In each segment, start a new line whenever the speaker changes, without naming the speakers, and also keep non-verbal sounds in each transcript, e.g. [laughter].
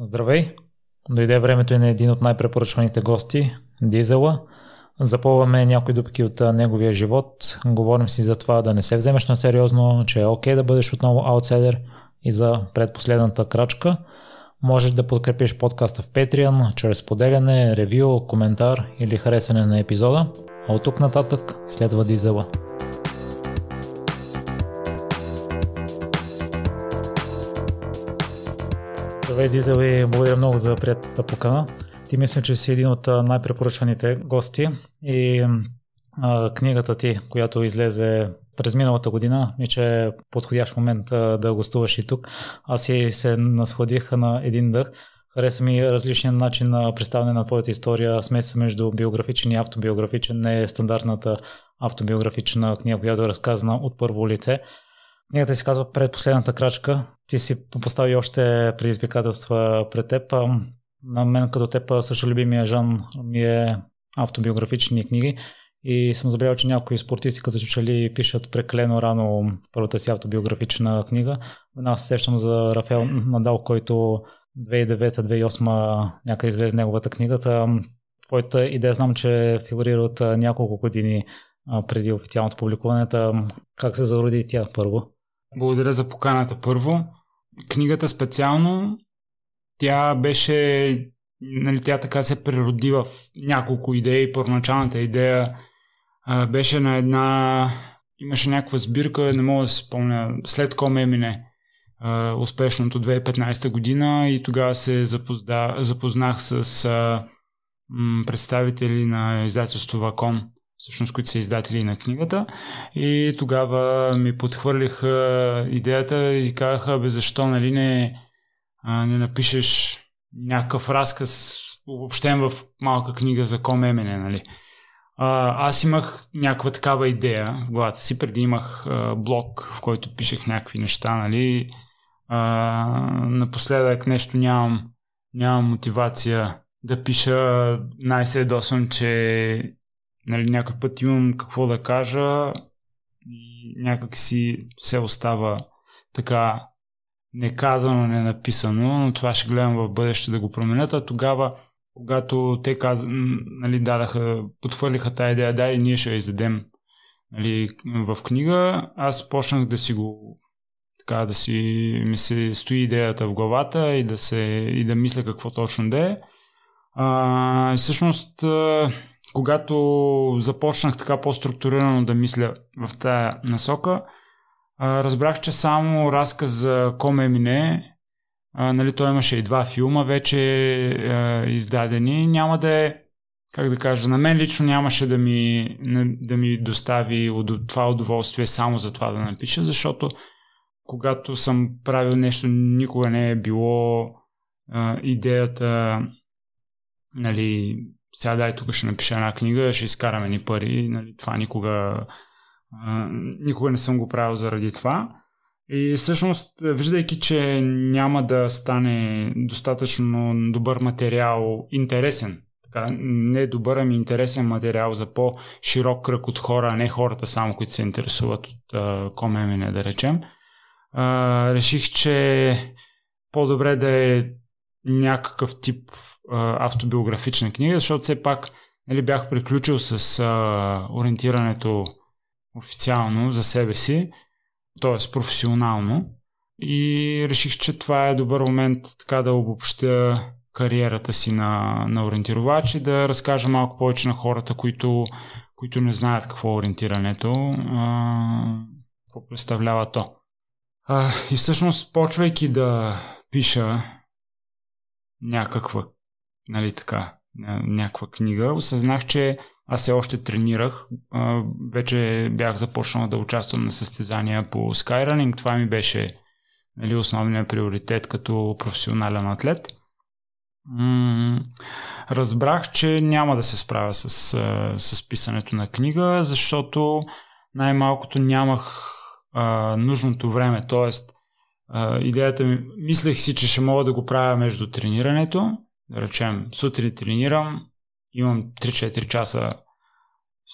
Здравей! Дойде времето и на един от най-препоръчваните гости – Дизела. Запълваме някои дупки от неговия живот. Говорим си за това да не се вземеш на сериозно, че е окей да бъдеш отново аутсайдер и за предпоследната крачка. Можеш да подкрепиш подкаста в Patreon чрез поделяне, ревю, коментар или харесване на епизода. А от тук нататък следва Дизела. Здравей, Дизел и благодаря много за приятната покана. Ти мисля, че си един от най-препоръчваните гости и а, книгата ти, която излезе през миналата година, ми че е подходящ момент а, да гостуваш и тук. Аз и се насладих на един дъх. Хареса ми различен начин на представяне на твоята история, смеса между биографичен и автобиографичен, не е стандартната автобиографична книга, която е разказана от първо лице. Книгата си казва предпоследната крачка. Ти си постави още предизвикателства пред теб. На мен като теб също любимия жан ми е автобиографични книги и съм забелязал, че някои спортисти като че пишат преклено рано първата си автобиографична книга. Аз сещам за Рафел Надал, който 2009-2008 някъде излезе неговата книгата. Твоята идея знам, че фигурира от няколко години преди официалното публикуване. Как се зароди тя първо?
Благодаря за поканата първо. Книгата специално, тя беше, нали, тя така се прероди в няколко идеи. Първоначалната идея а, беше на една, имаше някаква сбирка, не мога да се спомня, след Коме мине а, успешното 2015 година и тогава се запозда, запознах с а, м, представители на издателство Вакон всъщност, които са издатели на книгата. И тогава ми подхвърлиха идеята и казаха, бе, защо нали не, а, не напишеш някакъв разказ, обобщен в малка книга за Ком Емене, нали? А, аз имах някаква такава идея в главата си. Преди имах а, блог, в който пишех някакви неща, нали? А, напоследък нещо нямам, нямам мотивация да пиша. Най-се че нали, някой път имам какво да кажа и някак си се остава така неказано, не написано, но това ще гледам в бъдеще да го променят, а тогава когато те каз... нали, дадаха, потвърлиха тази идея, да, и ние ще я издадем нали, в книга, аз почнах да си го така да си ми се стои идеята в главата и да, се, и да мисля какво точно да е. А, всъщност когато започнах така по-структурирано да мисля в тая насока, разбрах, че само разказ за Коме Мине, нали, той имаше и два филма вече издадени, няма да е, как да кажа, на мен лично нямаше да ми, да ми достави това удоволствие само за това да напиша, защото когато съм правил нещо, никога не е било а, идеята нали, сега дай тук ще напиша една книга, ще изкараме ни пари, нали, това никога, а, никога не съм го правил заради това. И всъщност, виждайки, че няма да стане достатъчно добър материал, интересен, така, не добър, ами интересен материал за по-широк кръг от хора, а не хората само, които се интересуват от комемене, да речем, а, реших, че по-добре да е някакъв тип автобиографична книга, защото все пак нали, бях приключил с а, ориентирането официално за себе си, т.е. професионално. И реших, че това е добър момент така да обобщя кариерата си на, на ориентировач и да разкажа малко повече на хората, които, които не знаят какво е ориентирането, а, какво представлява то. А, и всъщност, почвайки да пиша някаква нали така, някаква книга, осъзнах, че аз се още тренирах. Вече бях започнал да участвам на състезания по Skyrunning. Това ми беше нали, основният приоритет като професионален атлет. разбрах, че няма да се справя с, с писането на книга, защото най-малкото нямах а, нужното време. Тоест, а, идеята ми, мислех си, че ще мога да го правя между тренирането речем, сутрин тренирам, имам 3-4 часа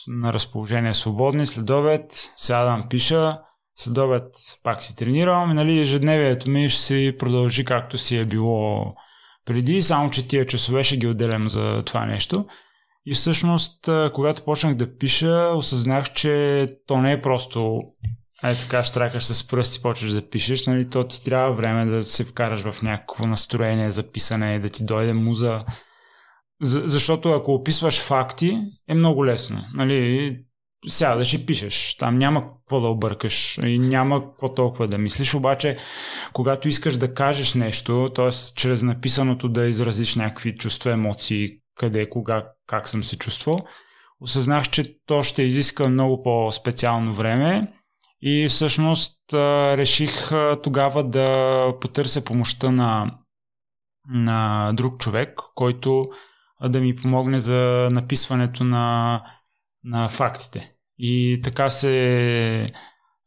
на разположение свободни, след обед сядам, пиша, след обед пак си тренирам и нали, ежедневието ми ще си продължи както си е било преди, само че тия часове ще ги отделям за това нещо. И всъщност, когато почнах да пиша, осъзнах, че то не е просто е така, штракаш с пръсти, почваш да пишеш, нали, то ти трябва време да се вкараш в някакво настроение за писане, да ти дойде муза. За, защото ако описваш факти, е много лесно. Нали, сядаш и пишеш. Там няма какво да объркаш и няма какво толкова да мислиш. Обаче, когато искаш да кажеш нещо, т.е. чрез написаното да изразиш някакви чувства, емоции, къде, кога, как съм се чувствал, осъзнах, че то ще изиска много по-специално време и всъщност реших тогава да потърся помощта на, на друг човек, който да ми помогне за написването на, на фактите. И така се,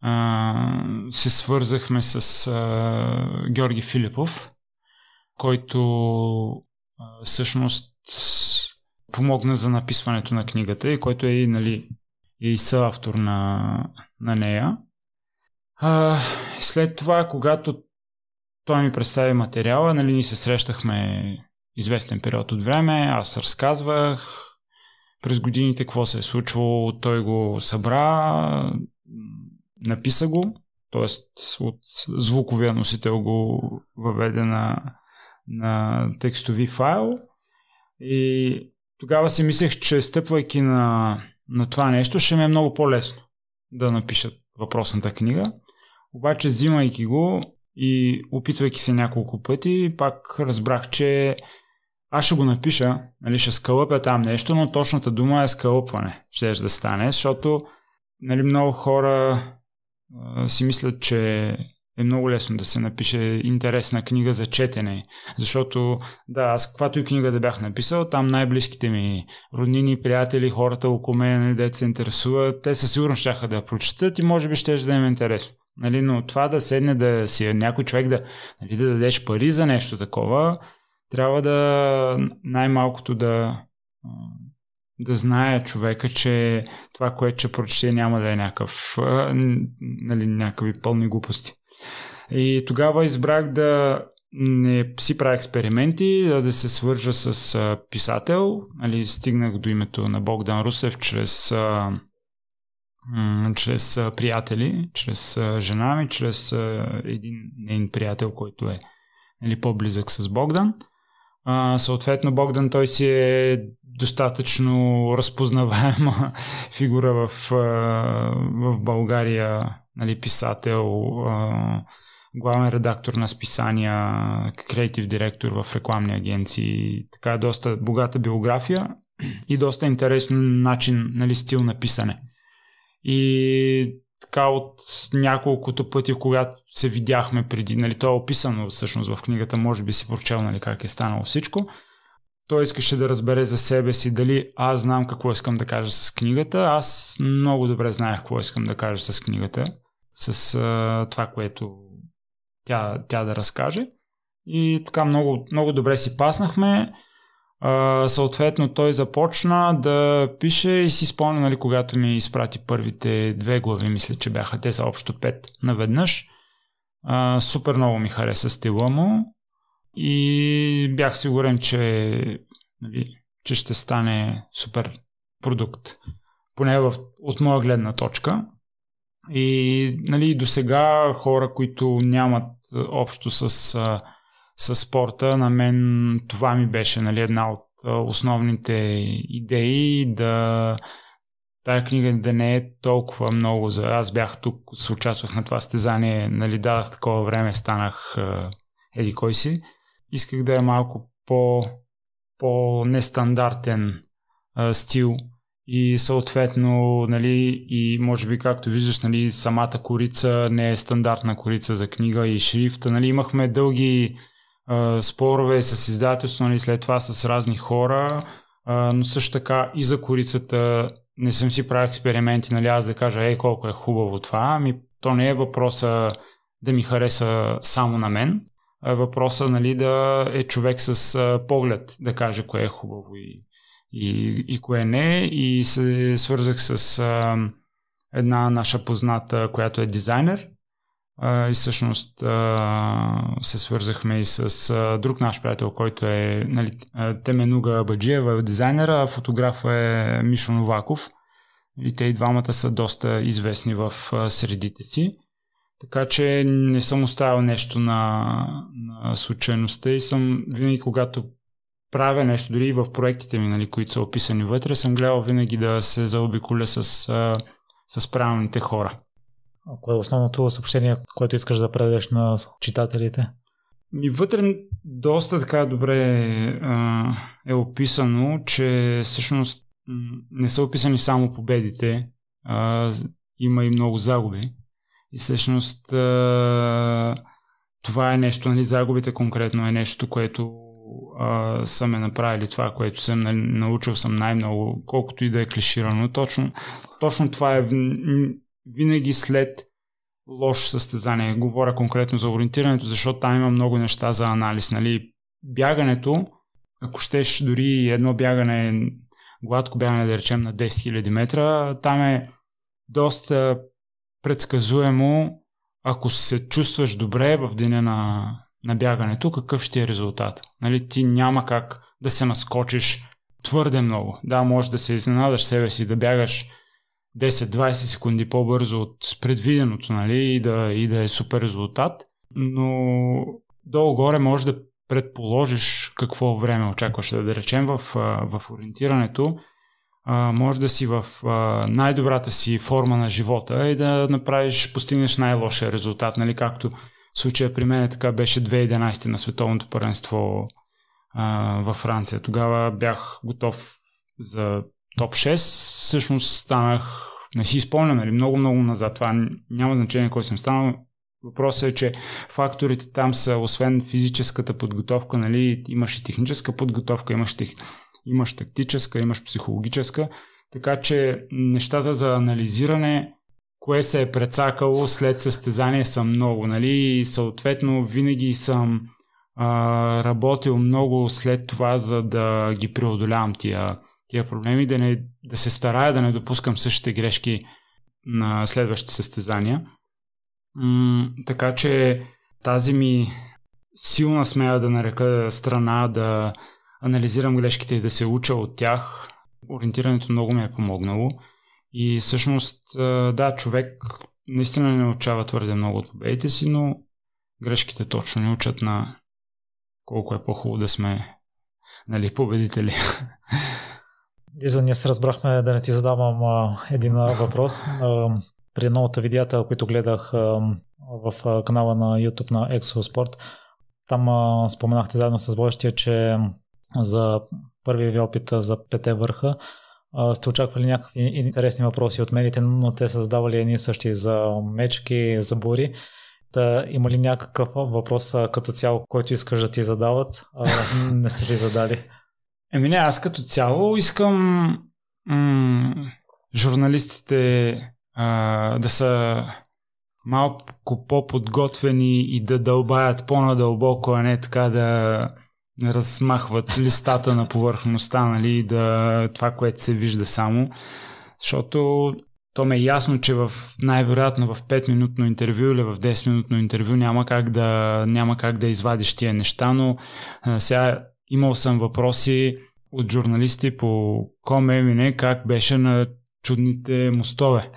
а, се свързахме с а, Георги Филипов, който а, всъщност помогна за написването на книгата и който е нали, и съавтор на, на нея. А, след това, когато той ми представи материала, нали, ние се срещахме известен период от време, аз разказвах през годините какво се е случвало, той го събра, написа го, т.е. от звуковия носител го въведе на, на текстови файл и тогава си мислех, че стъпвайки на, на това нещо, ще ми е много по-лесно да напиша въпросната книга. Обаче, взимайки го и опитвайки се няколко пъти, пак разбрах, че аз ще го напиша, нали, ще скълъпя там нещо, но точната дума е скълъпване. Ще да стане, защото нали, много хора а, си мислят, че е много лесно да се напише интересна книга за четене. Защото, да, аз каквато и книга да бях написал, там най-близките ми роднини, приятели, хората около мен, нали, се интересуват, те със сигурност ще да я прочитат и може би ще да им е интересно. Нали, но това да седне да си някой човек да, нали, да дадеш пари за нещо такова, трябва да най-малкото да, да знае човека, че това, което ще прочете, няма да е някакъв, нали, някакви пълни глупости. И тогава избрах да не си правя експерименти, да, да се свържа с писател. Нали, стигнах до името на Богдан Русев чрез чрез приятели, чрез жена ми, чрез един нейн приятел, който е нали, по-близък с Богдан. А, съответно, Богдан той си е достатъчно разпознаваема [laughs] фигура в, в България, нали, писател, главен редактор на списания, креатив директор в рекламни агенции. Така е доста богата биография и доста интересен начин, нали, стил на писане. И така от няколкото пъти, когато се видяхме преди, нали, то е описано всъщност в книгата, може би си прочел нали, как е станало всичко. Той искаше да разбере за себе си дали аз знам какво искам да кажа с книгата. Аз много добре знаех какво искам да кажа с книгата, с а, това, което тя, тя да разкаже. И така много, много добре си паснахме. А, съответно той започна да пише и си спомня, нали, когато ми изпрати първите две глави, мисля, че бяха те са общо пет наведнъж. А, супер много ми хареса стила му и бях сигурен, че, нали, че ще стане супер продукт. Поне в, от моя гледна точка. И нали, до сега хора, които нямат общо с, с спорта, на мен това ми беше нали, една от основните идеи да тая книга да не е толкова много за... Аз бях тук, се участвах на това стезание, нали, дадах такова време, станах еди кой си. Исках да е малко по, по-нестандартен а, стил и съответно, нали, и може би както виждаш, нали, самата корица не е стандартна корица за книга и шрифта, нали, имахме дълги а, спорове с издателство, нали, след това с разни хора, а, но също така и за корицата не съм си правил експерименти, нали, аз да кажа, ей, колко е хубаво това, ами то не е въпроса да ми хареса само на мен, а е въпроса, нали, да е човек с поглед да каже кое е хубаво и и, и кое не. И се свързах с а, една наша позната, която е дизайнер. А, и всъщност а, се свързахме и с а, друг наш приятел, който е нали, Теменуга Баджиева, дизайнера, а фотографа е Мишо Новаков. И те и двамата са доста известни в а, средите си. Така че не съм оставил нещо на, на случайността и съм винаги, когато правя нещо, дори и в проектите ми, нали, които са описани вътре, съм гледал винаги да се заобиколя с, с правилните хора.
Кое е основното съобщение, което искаш да предадеш на читателите?
Ми вътре доста така добре а, е описано, че всъщност не са описани само победите, а, има и много загуби. И всъщност а, това е нещо, нали, загубите конкретно е нещо, което а, са ме направили това, което съм нали, научил съм най-много, колкото и да е клиширано. Точно, точно това е винаги след лошо състезание. Говоря конкретно за ориентирането, защото там има много неща за анализ. Нали? Бягането, ако щеш дори едно бягане, гладко бягане да речем на 10 000 метра, там е доста предсказуемо, ако се чувстваш добре в деня на, на бягането, какъв ще е резултат. Нали, ти няма как да се наскочиш твърде много. Да, може да се изненадаш себе си, да бягаш 10-20 секунди по-бързо от предвиденото, нали, и да, и да е супер резултат, но долу-горе може да предположиш какво време очакваш да, да речем в, в ориентирането може да си в най-добрата си форма на живота и да направиш, постигнеш най-лошия резултат, нали, както случая при мен така беше 2011 на световното първенство а, във Франция. Тогава бях готов за топ 6, всъщност станах, не си спомням, нали, много-много назад, това няма значение кой съм станал, Въпросът е, че факторите там са, освен физическата подготовка, нали, имаш и техническа подготовка, имаш тех имаш тактическа, имаш психологическа, така че нещата за анализиране, кое се е прецакало след състезание са много, нали, и съответно винаги съм а, работил много след това, за да ги преодолявам тия, тия проблеми, да, не, да се старая да не допускам същите грешки на следващите състезания. М- така че тази ми силна смея да нарека страна да анализирам грешките и да се уча от тях. Ориентирането много ми е помогнало. И всъщност, да, човек наистина не научава твърде много от победите си, но грешките точно ни учат на колко е по-хубаво да сме нали, победители. [laughs]
Дизо, ние се разбрахме да не ти задавам а, един въпрос. А, при едно от видеята, които гледах а, в канала на YouTube на Exosport, там а, споменахте заедно с водещия, че за първия ви опит за пете върха. Сте очаквали някакви интересни въпроси от медиите, но те са задавали едни същи за мечки, за бури. Та, има ли някакъв въпрос като цяло, който искаш да ти задават, а [laughs] не сте ти задали?
Еми не, аз като цяло искам м- журналистите а, да са малко по-подготвени и да дълбаят по-надълбоко, а не така да размахват листата на повърхността, нали, да, това, което се вижда само. Защото то ме е ясно, че в най-вероятно в 5-минутно интервю или в 10-минутно интервю няма как да, няма как да извадиш тия неща, но а, сега имал съм въпроси от журналисти по Коме Мине как беше на чудните мостове.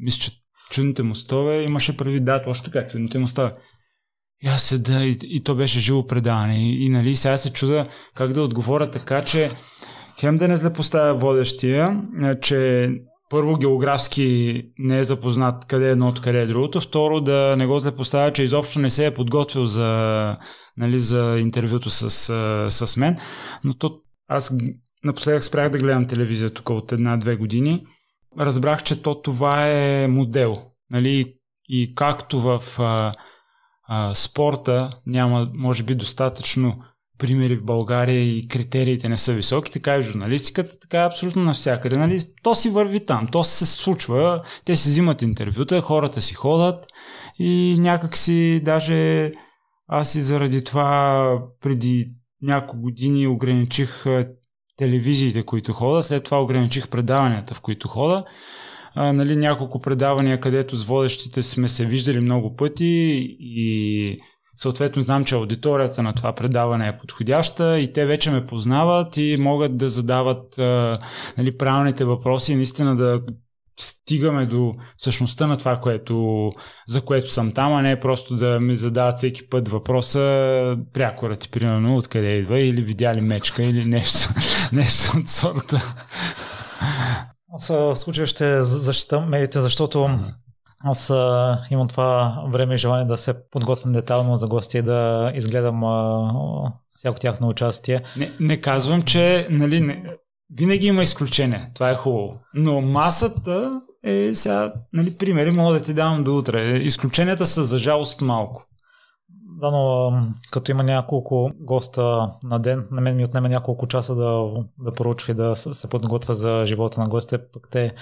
Мисля, че чудните мостове имаше преди да, точно така, чудните мостове. И аз седа и, и то беше живо предаване. И, и нали, сега се чуда как да отговоря така, че хем да не злепоставя водещия, че първо географски не е запознат къде е едното, къде е другото. Второ, да не го злепоставя, че изобщо не се е подготвил за, нали, за интервюто с, с мен. Но то, аз напоследък спрях да гледам телевизия тук от една-две години. Разбрах, че то това е модел. Нали, и както в а, спорта няма, може би, достатъчно примери в България и критериите не са високи, така и в журналистиката, така е абсолютно навсякъде. Нали? То си върви там, то се случва, те си взимат интервюта, хората си ходят и някак си даже аз и заради това преди няколко години ограничих телевизиите, които хода, след това ограничих предаванията, в които хода, а, нали, няколко предавания, където с водещите сме се виждали много пъти и съответно знам, че аудиторията на това предаване е подходяща и те вече ме познават и могат да задават а, нали, правилните въпроси и наистина да стигаме до същността на това, което, за което съм там, а не просто да ми задават всеки път въпроса прякора ти, примерно, откъде идва или видя ли мечка или нещо, [laughs] нещо от сорта.
Аз в случая ще защитам медиите, защото аз а, имам това време и желание да се подготвям детално за гости и да изгледам а, всяко тяхно участие.
Не, не казвам, че нали, не, винаги има изключение. Това е хубаво. Но масата е сега, нали, примери мога да ти давам до утре. Изключенията са за жалост малко.
Да, но като има няколко госта на ден, на мен ми отнема няколко часа да, да поручва и да се подготвя за живота на гостите, пък те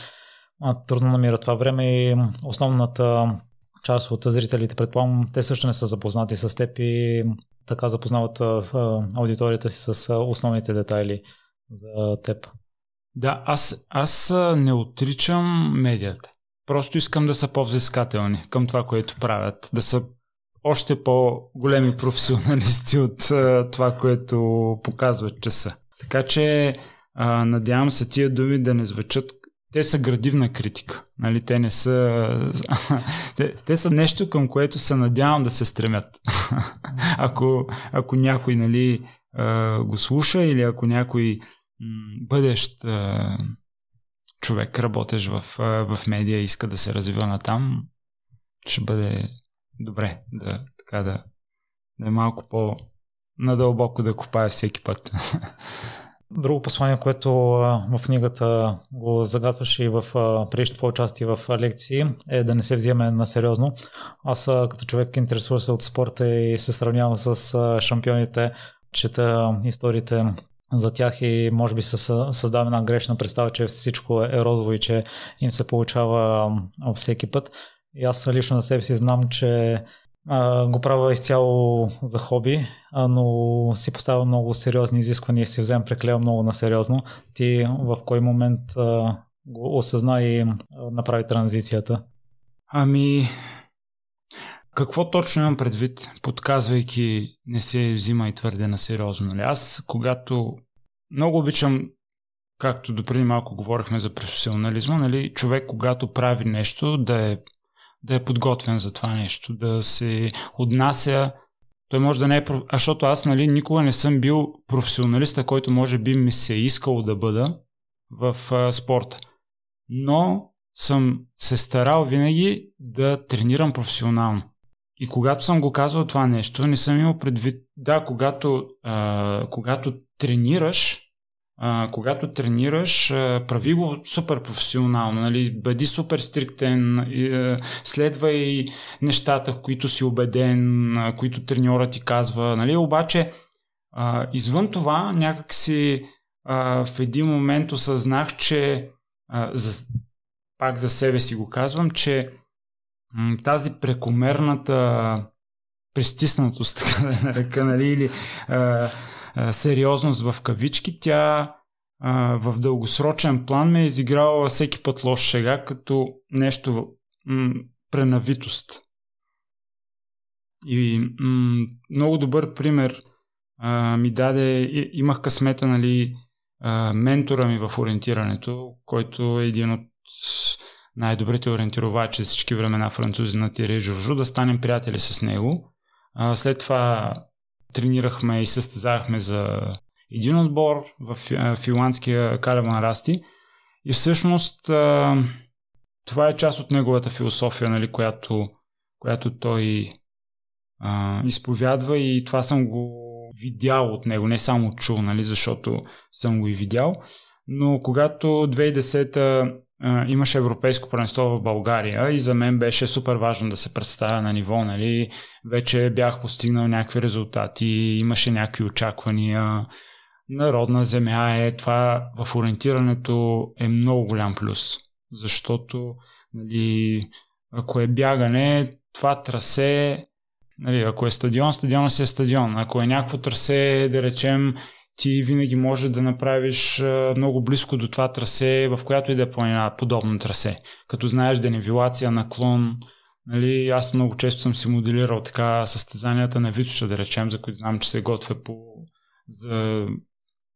трудно намират това време и основната част от зрителите, предполагам, те също не са запознати с теб и така запознават аудиторията си с основните детайли за теб.
Да, аз, аз не отричам медията. Просто искам да са по-взискателни към това, което правят. Да са още по-големи професионалисти от това, което показват, че са. Така че надявам се тия думи да не звучат те са градивна критика. Нали? Те не са... [laughs] те, те са нещо, към което се надявам да се стремят. [laughs] ако, ако някой нали, го слуша или ако някой бъдещ човек, работещ в, в медия, иска да се развива на там, ще бъде добре да, така да, да е малко по надълбоко да копае всеки път. [laughs]
Друго послание, което в книгата го загатваше и в предишното участие в лекции, е да не се вземе на сериозно. Аз като човек интересува се от спорта и се сравнявам с шампионите, чета историите за тях и може би се създава една грешна представа, че всичко е розово и че им се получава всеки път. И аз лично на себе си знам, че а, го правя изцяло за хоби, а, но си поставя много сериозни изисквания и си взем прекалено много на сериозно. Ти в кой момент а, го осъзна и а, направи транзицията?
Ами, какво точно имам предвид, подказвайки не се взима и твърде на сериозно? Нали? Аз, когато много обичам, както допреди малко говорихме за професионализма, нали, човек, когато прави нещо, да е да е подготвен за това нещо, да се отнася. Той може да не е. Защото аз, нали, никога не съм бил професионалиста, който може би ми се е искал да бъда в а, спорта. Но съм се старал винаги да тренирам професионално. И когато съм го казвал това нещо, не съм имал предвид. Да, когато, а, когато тренираш, когато тренираш, прави го супер професионално, нали? бъди супер стриктен, а, следвай нещата, в които си убеден, които треньора ти казва, нали? обаче извън това някакси а, в един момент осъзнах, че пак за себе си го казвам, че тази прекомерната престиснатост, [laughs] така да нарека, нали, или а, сериозност в кавички, тя а, в дългосрочен план ме е изиграла всеки път лош шега, като нещо м- пренавитост. И м- много добър пример а, ми даде, имах късмета, нали, а, ментора ми в ориентирането, който е един от най-добрите ориентировачи за всички времена французи на Тире Журжу, да станем приятели с него. А, след това тренирахме и състезавахме за един отбор в финландския Калеван Расти. И всъщност това е част от неговата философия, нали, която, която той а, изповядва и това съм го видял от него, не само чул, нали, защото съм го и видял. Но когато 2010 имаше европейско първенство в България и за мен беше супер важно да се представя на ниво, нали? Вече бях постигнал някакви резултати, имаше някакви очаквания. Народна земя е това в ориентирането е много голям плюс, защото нали, ако е бягане, това трасе, нали, ако е стадион, стадиона си е стадион. Ако е някакво трасе, да речем, ти винаги може да направиш много близко до това трасе, в която и да е планина, подобно трасе. Като знаеш денивилация, наклон, Нали, аз много често съм си моделирал така състезанията на Витоша, да речем, за които знам, че се готвя по, за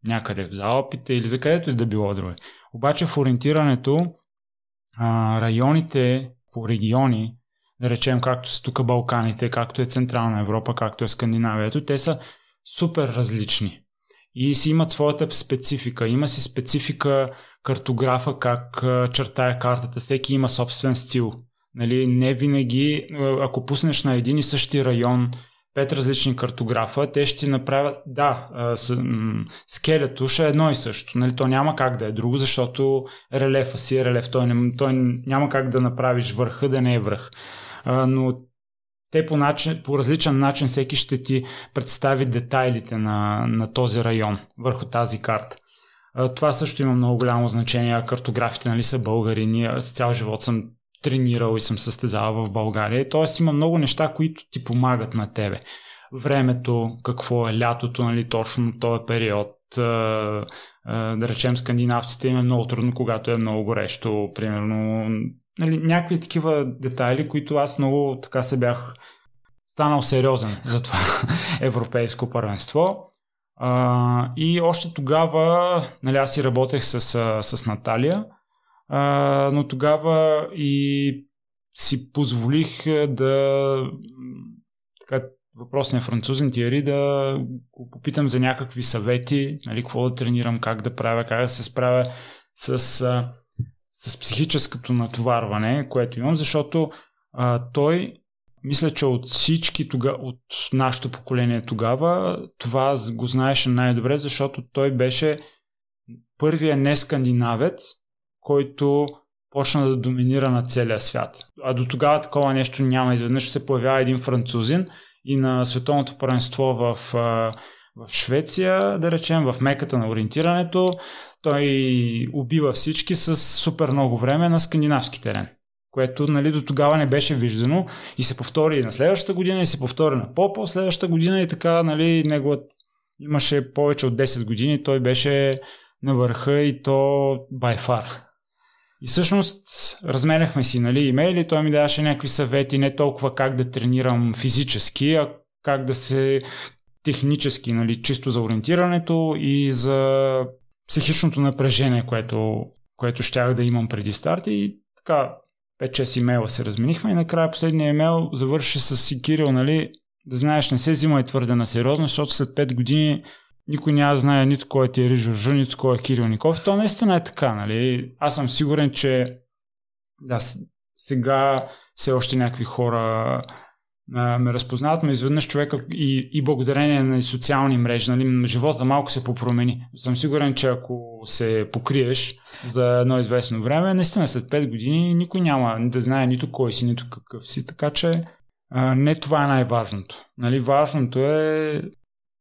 някъде за Алпите или за където и да било друго. Обаче в ориентирането а, районите по региони, да речем както са тук Балканите, както е Централна Европа, както е Скандинавието, те са супер различни и си имат своята специфика. Има си специфика картографа как чертая картата. Всеки има собствен стил. Нали, не винаги, ако пуснеш на един и същи район пет различни картографа, те ще направят, да, скелето ще е едно и също. Нали, то няма как да е друго, защото релефа си е релеф. Той, не, той няма как да направиш върха да не е връх. но те по, начин, по различен начин всеки ще ти представи детайлите на, на този район върху тази карта. Това също има много голямо значение. Картографите нали, са българи. Ние с цял живот съм тренирал и съм състезавал в България. Тоест има много неща, които ти помагат на тебе. Времето, какво е лятото, нали, точно този период. Да речем, скандинавците им е много трудно, когато е много горещо. Примерно, нали, някакви такива детайли, които аз много така се бях станал сериозен за това [laughs] европейско първенство. А, и още тогава, нали, аз си работех с, с Наталия, а, но тогава и си позволих да така, въпросния французен Тиери да го попитам за някакви съвети, нали, какво да тренирам, как да правя, как да се справя с, с психическото натоварване, което имам, защото а, той мисля, че от всички тога, от нашето поколение тогава, това го знаеше най-добре, защото той беше първия не скандинавец, който почна да доминира на целия свят. А до тогава такова нещо няма. Изведнъж се появява един французин и на световното първенство в, в Швеция, да речем, в меката на ориентирането, той убива всички с супер много време на скандинавски терен което нали, до тогава не беше виждано и се повтори и на следващата година и се повтори на по-по следващата година и така нали, неговът имаше повече от 10 години, той беше на върха и то by far. И всъщност разменяхме си нали, имейли, той ми даваше някакви съвети, не толкова как да тренирам физически, а как да се технически, нали, чисто за ориентирането и за психичното напрежение, което, което щях да имам преди старт. И така 5-6 имейла се разменихме и накрая последния имейл завърши с Кирил, нали, да знаеш, не се взима и твърде на сериозно, защото след 5 години никой няма знае нито кой е Тиери Журжу, нито кой е Кирил Ников. То наистина е така, нали? Аз съм сигурен, че да, сега все още някакви хора а, ме разпознават, но изведнъж човека и, и благодарение на социални мрежи, нали, живота малко се попромени. Съм сигурен, че ако се покриеш за едно известно време, наистина след 5 години никой няма да знае нито кой си, нито какъв си, така че а, не това е най-важното. Нали, важното е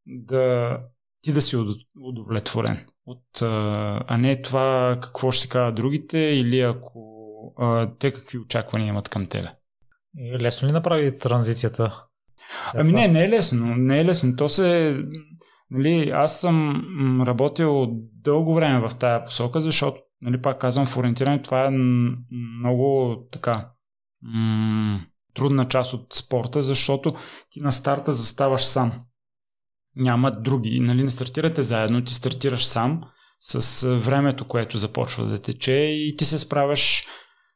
да ти да си удовлетворен. От, а не това какво ще се кажат другите или ако а, те какви очаквания имат към тебе.
И лесно ли направи транзицията?
Ами не, не е лесно. Не е лесно. То се... Нали, аз съм работил дълго време в тая посока, защото, нали, пак казвам, в ориентиране това е много така м- трудна част от спорта, защото ти на старта заставаш сам няма други. Нали, не стартирате заедно, ти стартираш сам с времето, което започва да тече и ти се справяш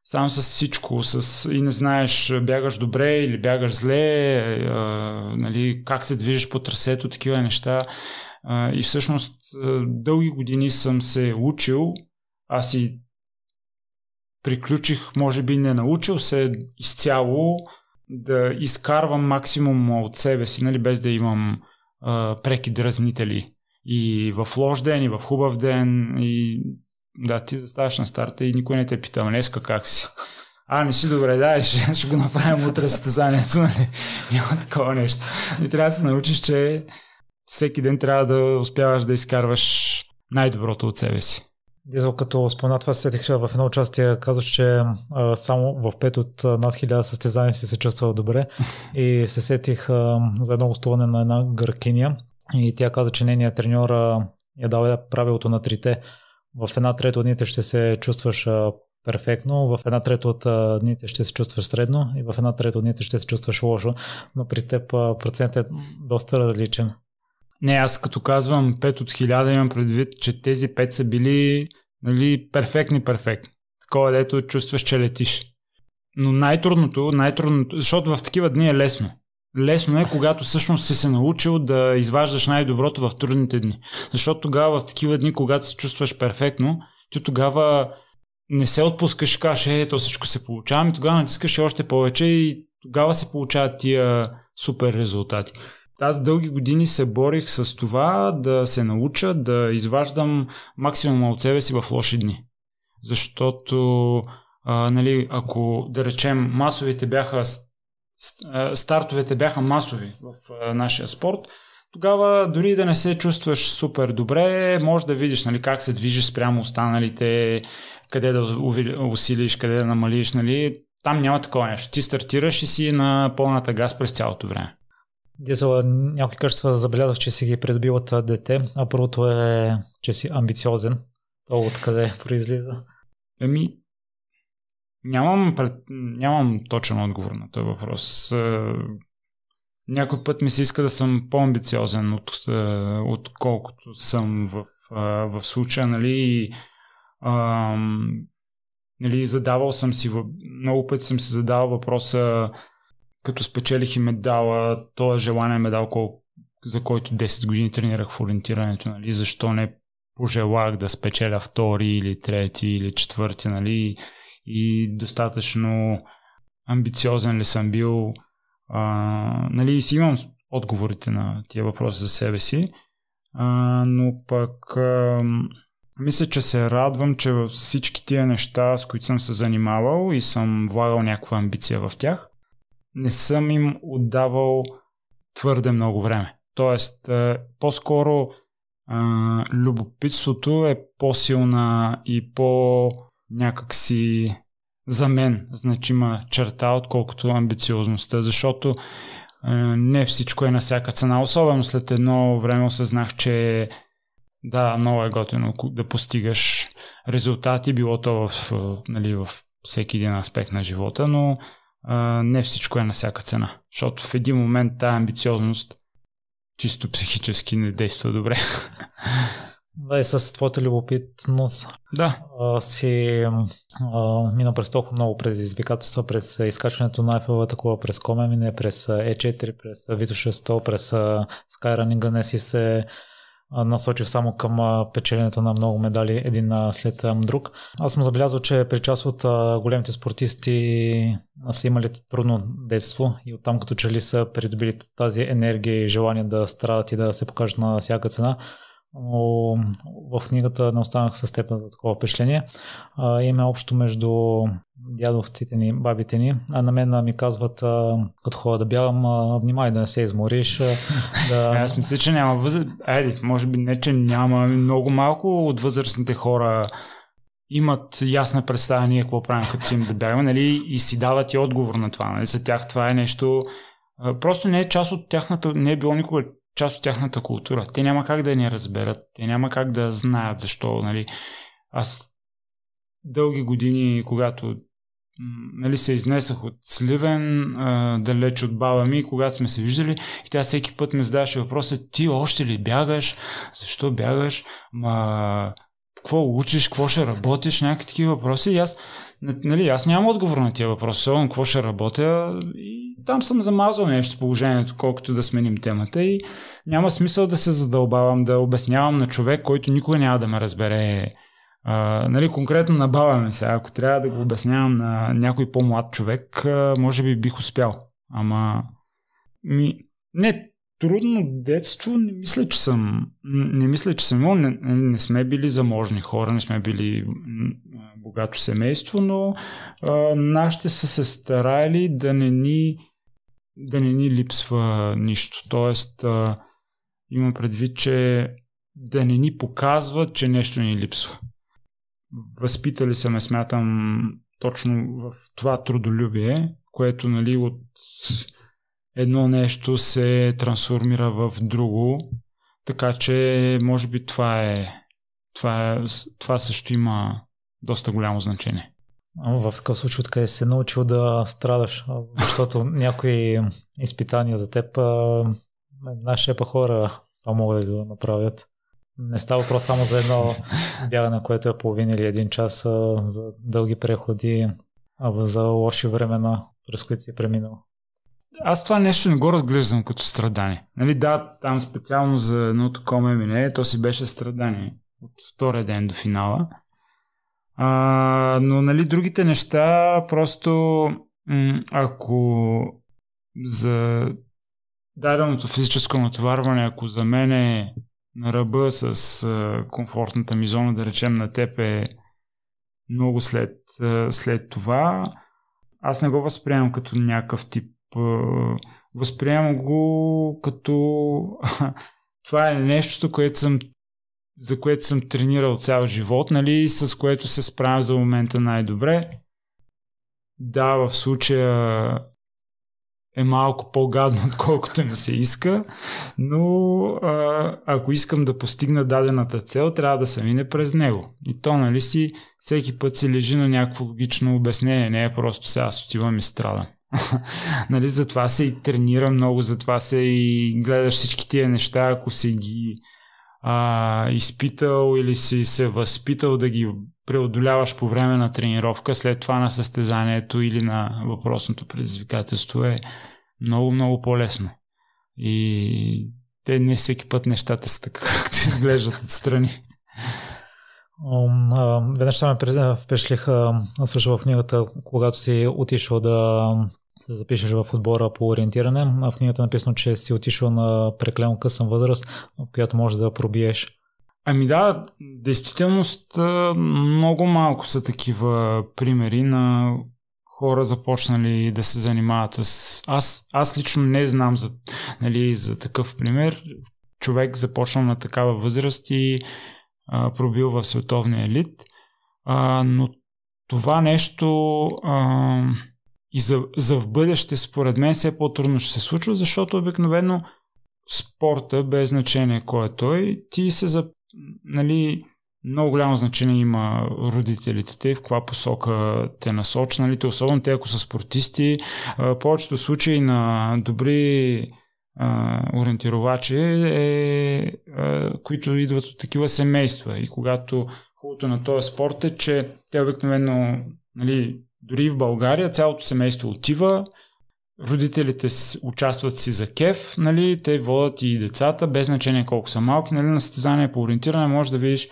сам с всичко с, и не знаеш бягаш добре или бягаш зле, а, нали, как се движиш по трасето, такива неща. А, и всъщност дълги години съм се учил, аз и приключих, може би не научил се изцяло да изкарвам максимум от себе си, нали, без да имам преки дразнители. И в лош ден, и в хубав ден, и да, ти заставаш на старта и никой не те пита, днеска как си. А, не си добре, да, ще, ще го направим утре състезанието, нали? Няма такова нещо. И трябва да се научиш, че всеки ден трябва да успяваш да изкарваш най-доброто от себе си.
Дизел, като спомена това, сетих, че в едно участие казваш, че а, само в пет от а, над хиляда състезания си се чувствал добре [laughs] и се сетих а, за едно гостуване на една гъркиня, и тя каза, че нейният треньор я дава правилото на трите. В една трета от дните ще се чувстваш перфектно, в една трета от дните ще се чувстваш средно и в една трета от дните ще се чувстваш лошо, но при теб процентът е доста различен.
Не, аз като казвам 5 от 1000 имам предвид, че тези 5 са били нали, перфектни, перфектни. Такова, дето чувстваш, че летиш. Но най-трудното, най-трудното, защото в такива дни е лесно. Лесно е, когато всъщност си се научил да изваждаш най-доброто в трудните дни. Защото тогава в такива дни, когато се чувстваш перфектно, ти тогава не се отпускаш и кажеш, е, то всичко се получава, и тогава натискаш още повече и тогава се получават тия супер резултати. Аз дълги години се борих с това да се науча да изваждам максимума от себе си в лоши дни. Защото, а, нали, ако да речем масовите бяха стартовете бяха масови в а, нашия спорт, тогава дори да не се чувстваш супер добре, може да видиш нали, как се движиш спрямо останалите, къде да усилиш, къде да намалиш. Нали. Там няма такова нещо. Ти стартираш и си на пълната газ през цялото време.
Дизела, някои качества забелязваш, че си ги придобил от дете, а първото е, че си амбициозен. То откъде [laughs] произлиза?
Еми, нямам, пред... нямам точен отговор на този въпрос. Е, някой път ми се иска да съм по-амбициозен, от, е, отколкото съм в, е, в случая, нали, ам, нали, задавал съм си, много пъти съм се задавал въпроса като спечелих и медала, този желание медал, за който 10 години тренирах в ориентирането, нали, защо не пожелах да спечеля втори или трети или четвърти, нали, и достатъчно амбициозен ли съм бил, а, нали, си имам отговорите на тия въпроси за себе си, а, но пък а, мисля, че се радвам, че във всички тия неща, с които съм се занимавал и съм влагал някаква амбиция в тях, не съм им отдавал твърде много време. Тоест, по-скоро а, любопитството е по-силна и по някакси за мен значима черта, отколкото амбициозността, защото а, не всичко е на всяка цена. Особено след едно време осъзнах, че да, много е готино да постигаш резултати, било то в, нали, в всеки един аспект на живота, но а, не всичко е на всяка цена. Защото в един момент тази амбициозност чисто психически не действа добре. [laughs]
Да, и с твоята любопитност
да.
а, си а, мина през толкова много предизвикателства, през изкачването на Eiffel такова през Комемине, през E4, през Vito 100, през Skyrunning, не си се насочив само към печеленето на много медали един след друг. Аз съм забелязал, че при част от големите спортисти са имали трудно детство и оттам като че ли са придобили тази енергия и желание да страдат и да се покажат на всяка цена но в книгата не останах с теб за такова впечатление. Има общо между дядовците ни, бабите ни, а на мен ми казват, а, като ходя да бягам, а, внимай да не се измориш. да...
Е, [laughs] аз мисля, че няма възраст. Еди, може би не, че няма. Много малко от възрастните хора имат ясна представа ние какво правим като им да бягаме, нали, и си дават и отговор на това. Нали. За тях това е нещо, просто не е част от тяхната, не е било никога част от тяхната култура. Те няма как да ни разберат, те няма как да знаят защо. Нали. Аз дълги години, когато нали, се изнесах от Сливен, а, далеч от баба ми, когато сме се виждали, и тя всеки път ме задаваше въпроса, ти още ли бягаш, защо бягаш, ма какво учиш, какво ще работиш, някакви такива въпроси. И аз, нали, аз нямам отговор на тия въпроси, какво ще работя. И там съм замазал нещо положението, колкото да сменим темата. И няма смисъл да се задълбавам, да обяснявам на човек, който никога няма да ме разбере а, нали, конкретно набавяме се. Ако трябва да го обяснявам на някой по-млад човек, може би бих успял. Ама ми, не, трудно детство не мисля, че съм не мисля, че съм. Не, не сме били заможни хора, не сме били богато семейство, но а, нашите са се старали да не ни да не ни липсва нищо. Тоест, а, има предвид, че да не ни показват, че нещо ни липсва възпитали се, ме смятам, точно в това трудолюбие, което нали, от едно нещо се трансформира в друго. Така че, може би това е, това, е, това също има доста голямо значение.
В такъв случай откъде се научил да страдаш, защото някои изпитания за теб наши епа хора само могат да го направят. Не става въпрос само за едно бягане, което е половин или един час, за дълги преходи, за лоши времена, през които си преминал.
Аз това нещо не го разглеждам като страдание. Нали, да, там специално за едно такова мине, то си беше страдание от втория ден до финала. А, но нали, другите неща просто ако за даденото физическо натоварване, ако за мен е на ръба с а, комфортната ми зона, да речем на теб е много след, а, след това, аз не го възприемам като някакъв тип. А, възприемам го като [laughs] това е нещо, което съм за което съм тренирал цял живот, нали, с което се справям за момента най-добре. Да, в случая е малко по-гадно, [laughs] отколкото ми се иска, но а, ако искам да постигна дадената цел, трябва да се мине през него. И то, нали си, всеки път се лежи на някакво логично обяснение, не е просто сега аз отивам и страдам. [laughs] нали, затова се и тренира много, затова се и гледаш всички тия неща, ако се ги а, изпитал или си се възпитал да ги преодоляваш по време на тренировка, след това на състезанието или на въпросното предизвикателство е много, много по-лесно. И те не всеки път нещата са така, [laughs] както изглеждат отстрани.
Веднъж ме впечатлиха също в книгата, когато си отишъл да се запишеш в отбора по ориентиране. В книгата е написано, че си отишъл на преклено късен възраст, в която можеш да пробиеш.
Ами да, действителност много малко са такива примери на хора започнали да се занимават с... Аз, аз лично не знам за, нали, за такъв пример. Човек започнал на такава възраст и а, пробил в световния елит. А, но това нещо а, и за, за в бъдеще, според мен, все по-трудно ще се случва, защото обикновено спорта, без значение кой е той, ти се за... Нали, много голямо значение има родителите те, в каква посока те насочат, нали, особено те ако са спортисти. Повечето случаи на добри а, ориентировачи, е, а, които идват от такива семейства. И когато хубавото на този спорт е, че те обикновено нали, дори в България цялото семейство отива, родителите участват си за кеф, нали, те водят и децата, без значение колко са малки. Нали, на състезание по ориентиране може да видиш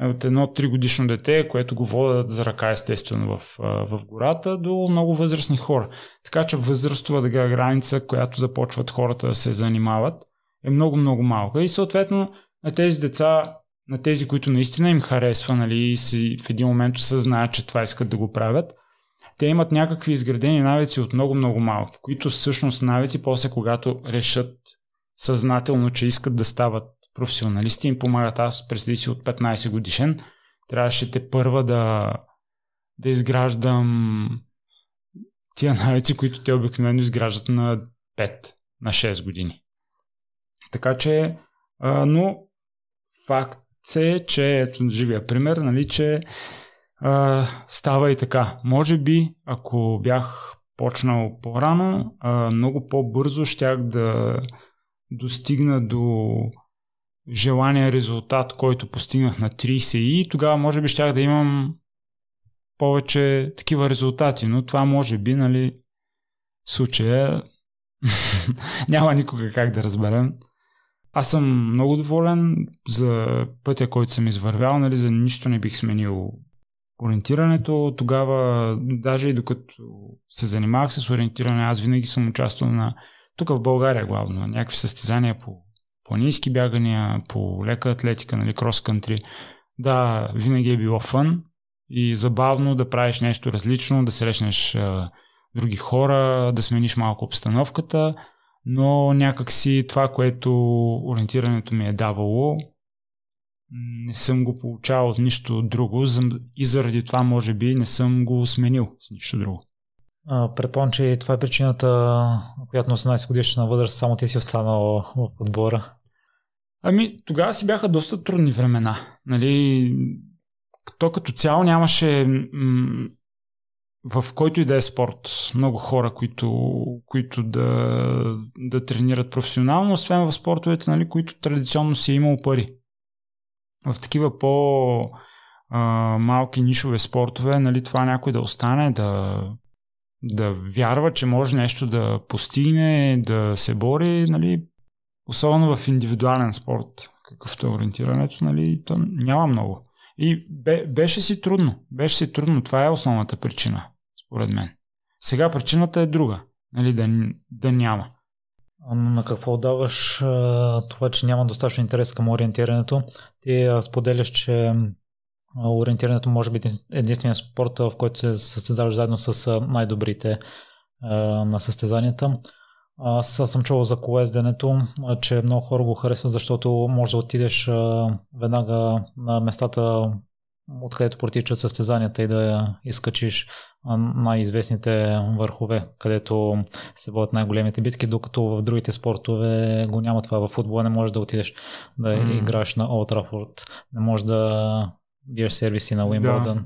е, от едно 3 годишно дете, което го водят за ръка естествено в, в гората, до много възрастни хора. Така че възрастова да граница, която започват хората да се занимават, е много-много малка. И съответно на тези деца, на тези, които наистина им харесва, нали, и си в един момент осъзнаят, че това искат да го правят, те имат някакви изградени навици от много-много малки, които всъщност навици после когато решат съзнателно, че искат да стават професионалисти, им помагат. Аз преди си от 15 годишен, трябваше те първа да, да изграждам тия навици, които те обикновено изграждат на 5, на 6 години. Така че, а, но факт е, че ето живия пример, нали, че а, става и така. Може би, ако бях почнал по-рано, а, много по-бързо щях да достигна до желания резултат, който постигнах на 30 и тогава може би щях да имам повече такива резултати, но това може би, нали, случая [laughs] няма никога как да разберем. Аз съм много доволен за пътя, който съм извървял, нали, за нищо не бих сменил ориентирането. Тогава, даже и докато се занимавах с ориентиране, аз винаги съм участвал на, тук в България главно, на някакви състезания по планински бягания, по лека атлетика, нали, крос-кантри. Да, винаги е било фън и забавно да правиш нещо различно, да срещнеш а, други хора, да смениш малко обстановката, но някакси това, което ориентирането ми е давало, не съм го получавал от нищо друго и заради това може би не съм го сменил с нищо друго.
Предполагам, че това е причината, която на 18 годишна възраст само ти си останал в отбора.
Ами, тогава си бяха доста трудни времена. Нали, то като цяло нямаше м- в който и да е спорт много хора, които, които да, да тренират професионално, освен в спортовете, нали, които традиционно си е имал пари. В такива по а, малки нишове спортове, нали, това някой да остане, да, да вярва, че може нещо да постигне, да се бори, нали, особено в индивидуален спорт, какъвто е ориентирането, нали, то няма много. И бе, беше си трудно. Беше си трудно. Това е основната причина, според мен. Сега причината е друга. Нали, да, да няма.
На какво даваш това, че няма достатъчно интерес към ориентирането? Ти споделяш, че ориентирането може би единствения спорт, в който се състезаваш заедно с най-добрите на състезанията. Аз съм чувал за колезденето, че много хора го харесват, защото може да отидеш веднага на местата, откъдето протичат състезанията и да изкачиш най-известните върхове, където се водят най-големите битки, докато в другите спортове го няма това. В футбола не можеш да отидеш да mm. играш на Олд Трафорд, не можеш да биеш сервиси на Уимбълдън. Да.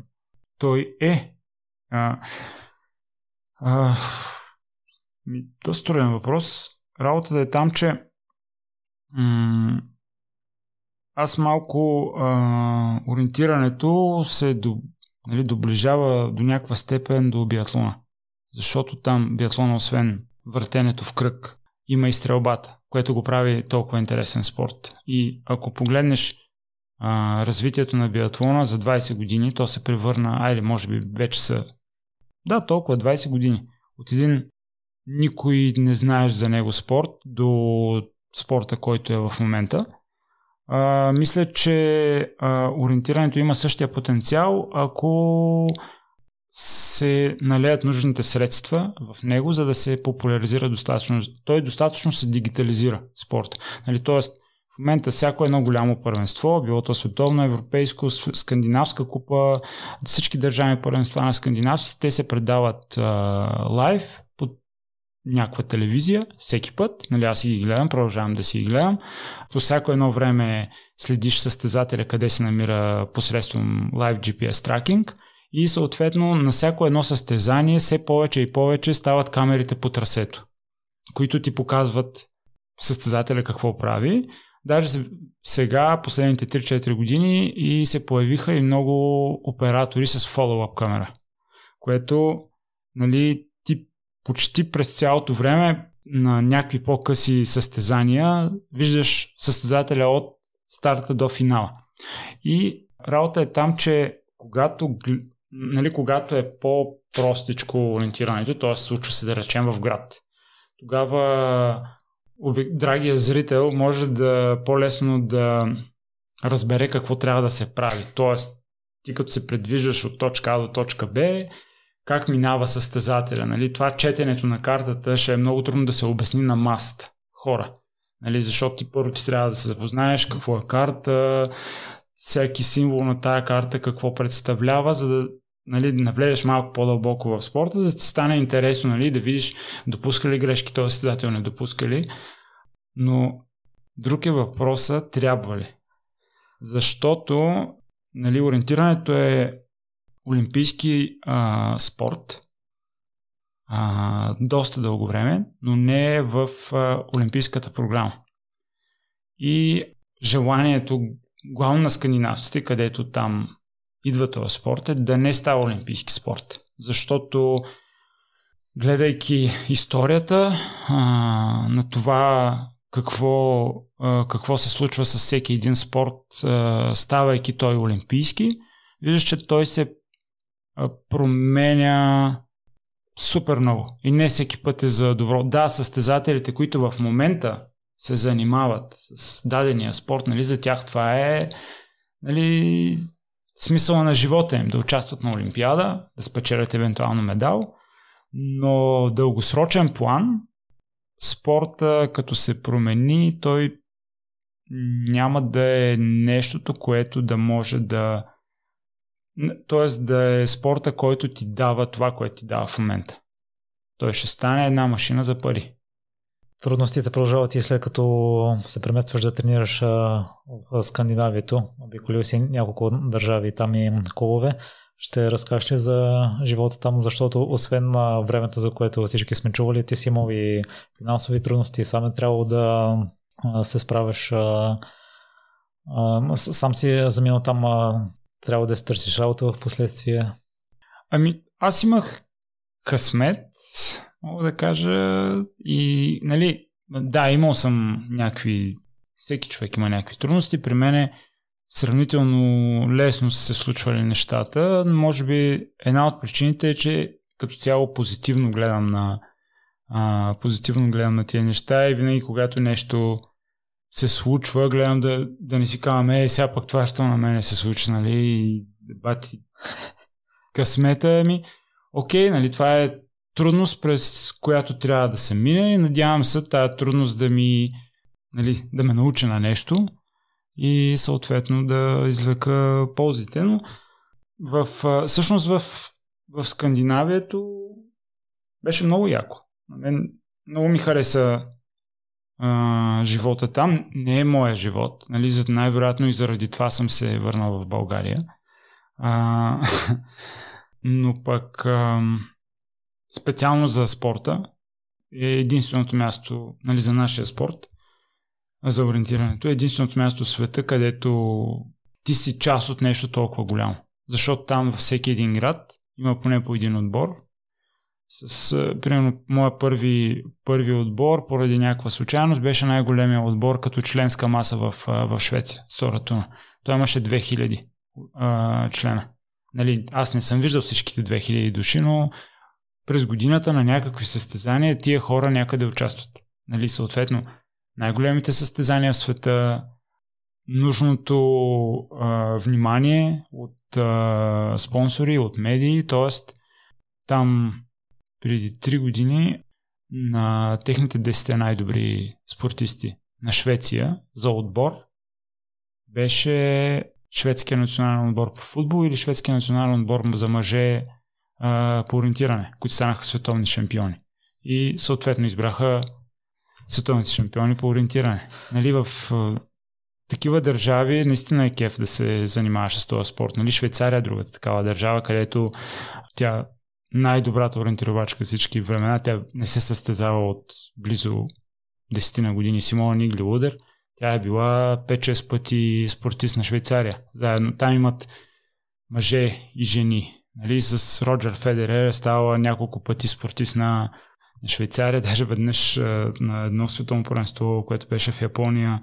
Той е. А, а, доста труден въпрос. Работата е там, че м- аз малко а, ориентирането се до, нали, доближава до някаква степен до биатлона. Защото там биатлона, освен въртенето в кръг, има и стрелбата, което го прави толкова интересен спорт. И ако погледнеш а, развитието на биатлона за 20 години, то се превърна, айде, може би вече са, да, толкова 20 години. От един никой не знаеш за него спорт до спорта, който е в момента. А, мисля, че а, ориентирането има същия потенциал, ако се налеят нужните средства в него, за да се популяризира достатъчно. Той достатъчно се дигитализира спорт. Нали, тоест, в момента всяко едно голямо първенство, било то световно, европейско, скандинавска купа, всички държавни първенства на скандинавци, те се предават лайв някаква телевизия всеки път. Нали, аз си ги гледам, продължавам да си ги гледам. По всяко едно време следиш състезателя къде се намира посредством Live GPS тракинг и съответно на всяко едно състезание все повече и повече стават камерите по трасето, които ти показват състезателя какво прави. Даже сега, последните 3-4 години и се появиха и много оператори с фоллоуап камера, което нали, почти през цялото време на някакви по-къси състезания виждаш състезателя от старта до финала. И работа е там, че когато, нали, когато е по-простичко ориентирането, т.е. случва се да речем в град, тогава драгия зрител може да по-лесно да разбере какво трябва да се прави. Тоест, ти като се предвиждаш от точка А до точка Б, как минава състезателя. Нали? Това четенето на картата ще е много трудно да се обясни на маст хора. Нали? Защото ти първо ти трябва да се запознаеш какво е карта, всеки символ на тая карта какво представлява, за да нали, навлезеш малко по-дълбоко в спорта, за да ти стане интересно нали, да видиш допуска ли грешки този състезател, не допуска ли. Но друг е въпроса, трябва ли? Защото нали, ориентирането е олимпийски а, спорт а, доста дълго време, но не е в а, олимпийската програма. И желанието, главно на скандинавците, където там идва този спорт, е да не става олимпийски спорт. Защото гледайки историята а, на това какво, а, какво се случва с всеки един спорт, а, ставайки той олимпийски, виждаш, че той се променя супер много. И не всеки път е за добро. Да, състезателите, които в момента се занимават с дадения спорт, нали, за тях това е нали, смисъла на живота им да участват на Олимпиада, да спечелят евентуално медал, но дългосрочен план спорта като се промени, той няма да е нещото, което да може да Тоест да е спорта, който ти дава това, което ти дава в момента. Той ще стане една машина за пари.
трудностите продължават и след като се преместваш да тренираш в Скандинавието. Обиколил си няколко държави там и клубове. Ще разкажеш ли за живота там, защото освен на времето, за което всички сме чували, ти си имал и финансови трудности, сам е трябвало да се справяш. Сам си заминал там, трябва да се търсиш работа в последствие.
Ами, аз имах късмет, мога да кажа, и, нали, да, имал съм някакви, всеки човек има някакви трудности, при мен сравнително лесно са се случвали нещата. Може би една от причините е, че като цяло позитивно гледам на а, позитивно гледам на тия неща и винаги когато нещо се случва, гледам да, да не си казвам, е, сега пък това, що на мене се случи, нали, и бати [laughs] късмета ми. Окей, нали, това е трудност, през която трябва да се мине и надявам се тази трудност да ми, нали, да ме научи на нещо и съответно да извлека ползите. Но в, всъщност в, в Скандинавието беше много яко. На мен много ми хареса а, живота там. Не е моя живот. Нали? Най-вероятно и заради това съм се върнал в България. А, [laughs] но пък а, специално за спорта е единственото място нали, за нашия спорт, за ориентирането, е единственото място в света, където ти си част от нещо толкова голямо. Защото там във всеки един град има поне по един отбор. С, примерно, моя първи, първи отбор, поради някаква случайност, беше най-големия отбор като членска маса в, в Швеция, Сторатуна. Той имаше 2000 а, члена. Нали, аз не съм виждал всичките 2000 души, но през годината на някакви състезания тия хора някъде участват. Нали, съответно, най-големите състезания в света, нужното а, внимание от а, спонсори, от медии, т.е. там преди 3 години на техните 10 най-добри спортисти на Швеция за отбор беше шведския национален отбор по футбол или шведския национален отбор за мъже а, по ориентиране, които станаха световни шампиони. И съответно избраха световните шампиони по ориентиране. Нали, в а, такива държави наистина е кеф да се занимаваш с този спорт. Нали, Швейцария е другата такава държава, където тя най-добрата ориентировачка всички времена. Тя не се състезава от близо 10 на години. Симона Нигли Лудер, тя е била 5-6 пъти спортист на Швейцария. Заедно там имат мъже и жени. Нали, с Роджер Федерер е ставала няколко пъти спортист на, на Швейцария, даже веднъж на едно световно първенство, което беше в Япония.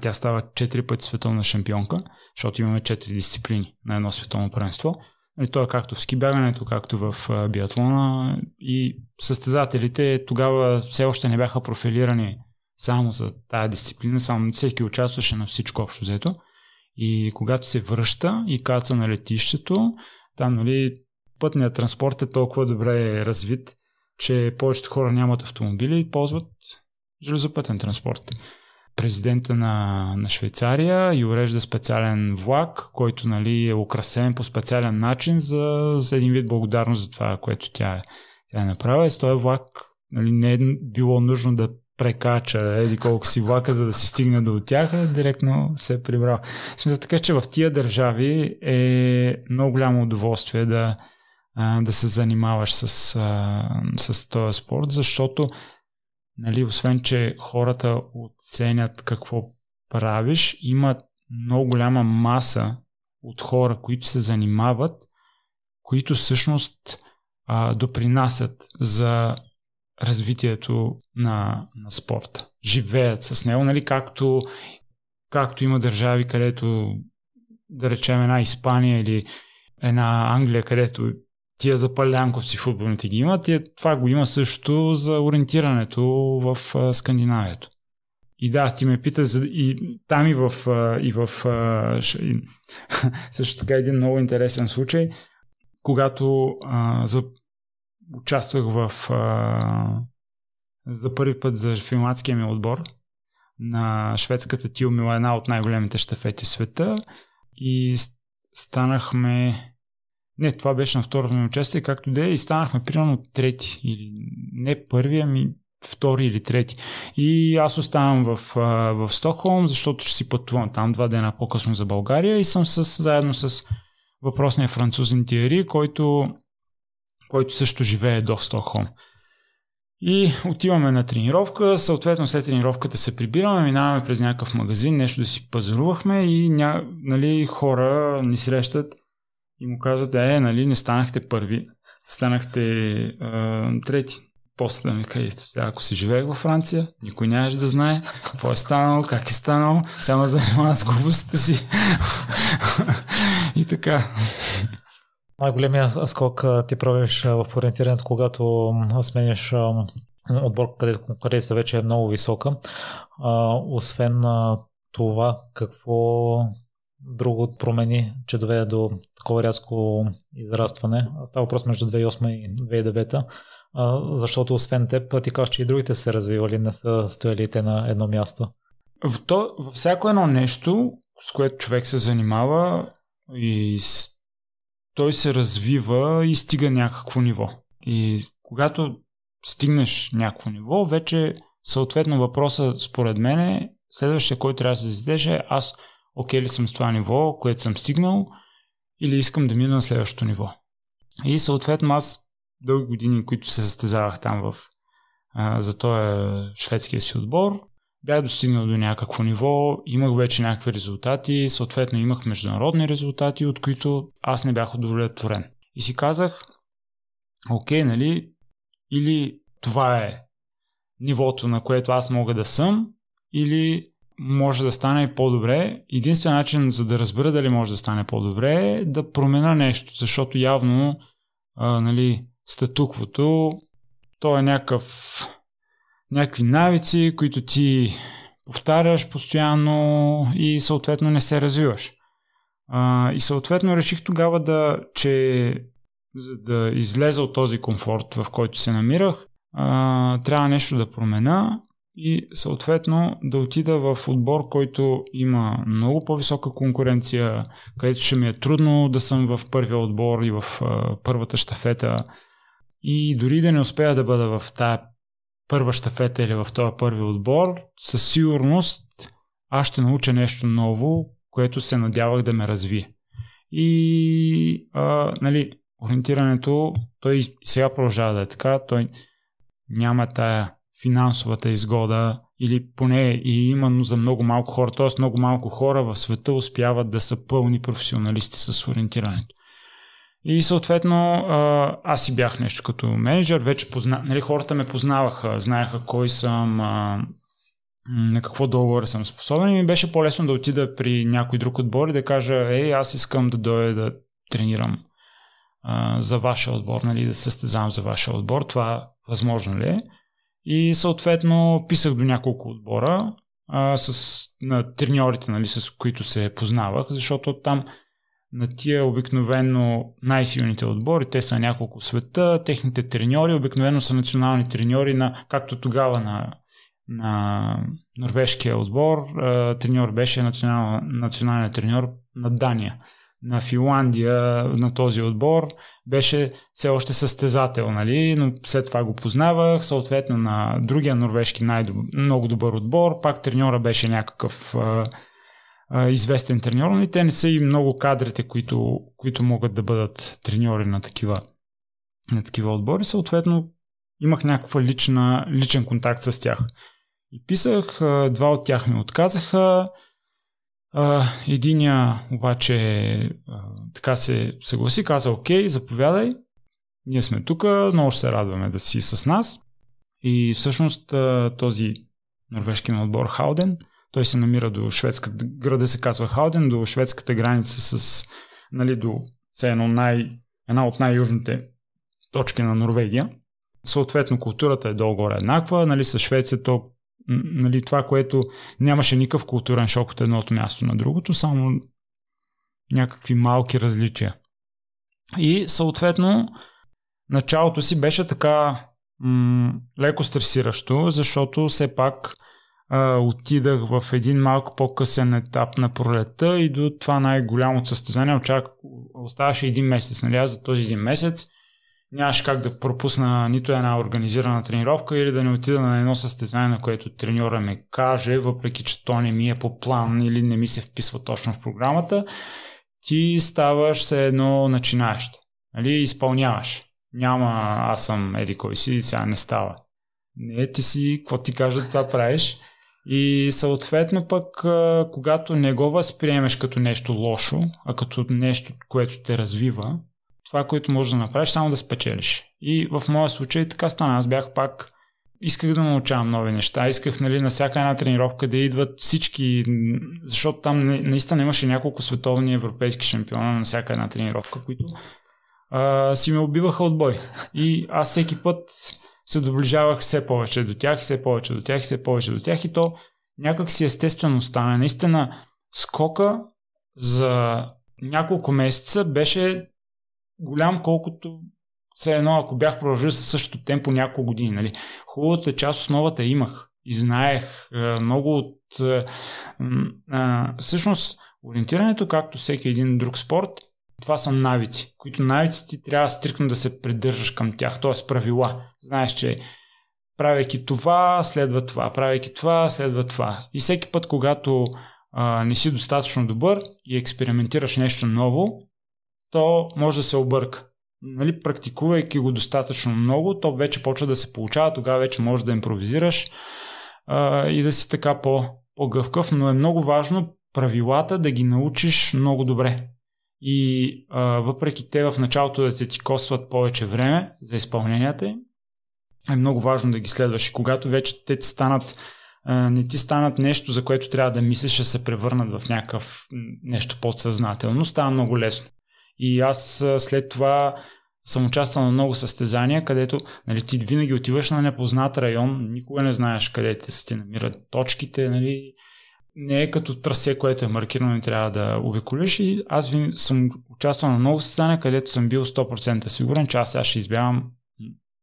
Тя става 4 пъти световна шампионка, защото имаме 4 дисциплини на едно световно първенство. Нали, то е както в скибягането, както в биатлона и състезателите тогава все още не бяха профилирани само за тази дисциплина, само всеки участваше на всичко общо взето. И когато се връща и каца на летището, там нали, пътният транспорт е толкова добре развит, че повечето хора нямат автомобили и ползват железопътен транспорт. Президента на, на Швейцария и урежда специален влак, който нали, е украсен по специален начин за, за един вид благодарност за това, което тя, тя е направила. И с този влак нали, не е било нужно да прекача еди колко си влака, за да се стигне до тях, директно се е прибрал. Смисъл така, че в тия държави е много голямо удоволствие да, да се занимаваш с, с този спорт, защото нали, освен, че хората оценят какво правиш, има много голяма маса от хора, които се занимават, които всъщност а, допринасят за развитието на, на спорта. Живеят с него, нали, както, както има държави, където да речем една Испания или една Англия, където тия запалянковци футболните ги имат, и това го има също за ориентирането в Скандинавието. И да, ти ме пита, и там и в, и в и, [laughs] също така един много интересен случай, когато а, за участвах в а, за първи път за финландския ми отбор на шведската Тилмила, една от най-големите щафети в света и станахме не, това беше на второто ми участие, както де, и станахме примерно трети или не първи, ами втори или трети. И аз оставам в, в Стокхолм, защото ще си пътувам там два дена по-късно за България и съм с, заедно с въпросния французин Тиери, който, който също живее до Стокхолм. И отиваме на тренировка, съответно след тренировката се прибираме, минаваме през някакъв магазин, нещо да си пазарувахме и ня, нали, хора ни срещат и му казват, е, нали, не станахте първи, станахте а, трети. После да ми кажете, сега ако си живеех във Франция, никой нямаше да знае какво е станало, как е станало, само занимават с глупостите си. и така.
Най-големия скок ти правиш в ориентирането, когато сменяш отбор, където конкуренцията вече е много висока. освен това, какво друго промени, че доведе до такова рязко израстване. Става въпрос между 2008 и 2009, защото освен теб, ти кажеш, че и другите се развивали, не са стояли те на едно място.
В то, във всяко едно нещо, с което човек се занимава и той се развива и стига някакво ниво. И когато стигнеш някакво ниво, вече съответно въпроса според мен е следващия, който трябва да се зададеш е аз окей ли съм с това ниво, което съм стигнал или искам да мина на следващото ниво. И съответно аз дълги години, които се състезавах там в, а, за този шведския си отбор, бях достигнал до някакво ниво, имах вече някакви резултати, съответно имах международни резултати, от които аз не бях удовлетворен. И си казах, окей, нали, или това е нивото, на което аз мога да съм, или може да стане по-добре. Единствен начин за да разбера дали може да стане по-добре е да промена нещо, защото явно а, нали, статуквото то е някакъв някакви навици, които ти повтаряш постоянно и съответно не се развиваш. А, и съответно реших тогава да, че за да излеза от този комфорт, в който се намирах, а, трябва нещо да промена и съответно да отида в отбор, който има много по-висока конкуренция, където ще ми е трудно да съм в първия отбор и в първата штафета. И дори да не успея да бъда в тая първа щафета или в този първи отбор, със сигурност аз ще науча нещо ново, което се надявах да ме развие. И а, нали, ориентирането, той сега продължава да е така, той няма тая финансовата изгода или поне и именно за много малко хора, т.е. много малко хора в света успяват да са пълни професионалисти с ориентирането. И съответно аз си бях нещо като менеджер, вече позна... нали, хората ме познаваха, знаеха кой съм, на какво договор съм способен и ми беше по-лесно да отида при някой друг отбор и да кажа, ей, аз искам да дойда да тренирам за вашия отбор, нали, да състезавам за вашия отбор, това възможно ли е? И съответно писах до няколко отбора а, с на треньорите, нали, с които се познавах, защото там на тия обикновено най-силните отбори, те са няколко света, техните треньори обикновено са национални треньори на, както тогава на, на норвежкия отбор, треньор беше национал, националният треньор на Дания на Финландия на този отбор беше все още състезател, нали? но след това го познавах, съответно на другия норвежки най-добър, много добър отбор, пак треньора беше някакъв а, а, известен треньор, но нали? те не са и много кадрите, които, които могат да бъдат треньори на такива, на такива отбори, съответно имах някаква лична, личен контакт с тях. И писах, два от тях ми отказаха, единия обаче а, така се съгласи, каза окей, заповядай, ние сме тук, много ще се радваме да си с нас. И всъщност а, този норвежки на отбор Хауден, той се намира до шведската, града се казва Хауден, до шведската граница с, нали, до едно най, една от най-южните точки на Норвегия. Съответно, културата е долу-горе еднаква, нали, с Швеция то нали, това, което нямаше никакъв културен шок от едното място на другото, само някакви малки различия. И съответно, началото си беше така м- леко стресиращо, защото все пак а, отидах в един малко по-късен етап на пролета и до това най-голямото състезание очак... оставаше един месец. Нали? За този един месец нямаше как да пропусна нито една организирана тренировка или да не отида на едно състезание, на което треньора ми каже, въпреки че то не ми е по план или не ми се вписва точно в програмата, ти ставаш се едно начинаещ. Нали? Изпълняваш. Няма аз съм еди кой си, сега не става. Не, ти си, какво ти кажат, това правиш. И съответно пък, когато не го възприемеш като нещо лошо, а като нещо, което те развива, това, което можеш да направиш, само да спечелиш. И в моя случай така стана. Аз бях пак исках да научавам нови неща. Исках нали, на всяка една тренировка да идват всички, защото там наистина имаше няколко световни европейски шампиона на всяка една тренировка, които а, си ме убиваха от бой. И аз всеки път се доближавах все повече до тях, все повече до тях, все повече до тях и то някак си естествено стана. Наистина скока за няколко месеца беше голям, колкото все едно, ако бях продължил със същото темпо няколко години. Нали. Хубавата част основата имах и знаех много от... А, всъщност, ориентирането, както всеки един друг спорт, това са навици, които навици ти трябва стрикно да се придържаш към тях, т.е. правила. Знаеш, че правейки това, следва това, правейки това, следва това. И всеки път, когато а, не си достатъчно добър и експериментираш нещо ново, то може да се обърка. Нали, практикувайки го достатъчно много, то вече почва да се получава, тогава вече можеш да импровизираш а, и да си така по, по-гъвкав, но е много важно правилата да ги научиш много добре. И а, въпреки те в началото да те ти костват повече време за изпълненията им, е много важно да ги следваш. И когато вече те ти станат не ти станат нещо, за което трябва да мислиш, ще се превърнат в някакъв нещо подсъзнателно, става много лесно. И аз след това съм участвал на много състезания, където нали, ти винаги отиваш на непознат район, никога не знаеш къде те се ти намират точките, нали, не е като трасе, което е маркирано и трябва да обиколиш. И аз съм участвал на много състезания, където съм бил 100% сигурен, че аз сега ще избягам,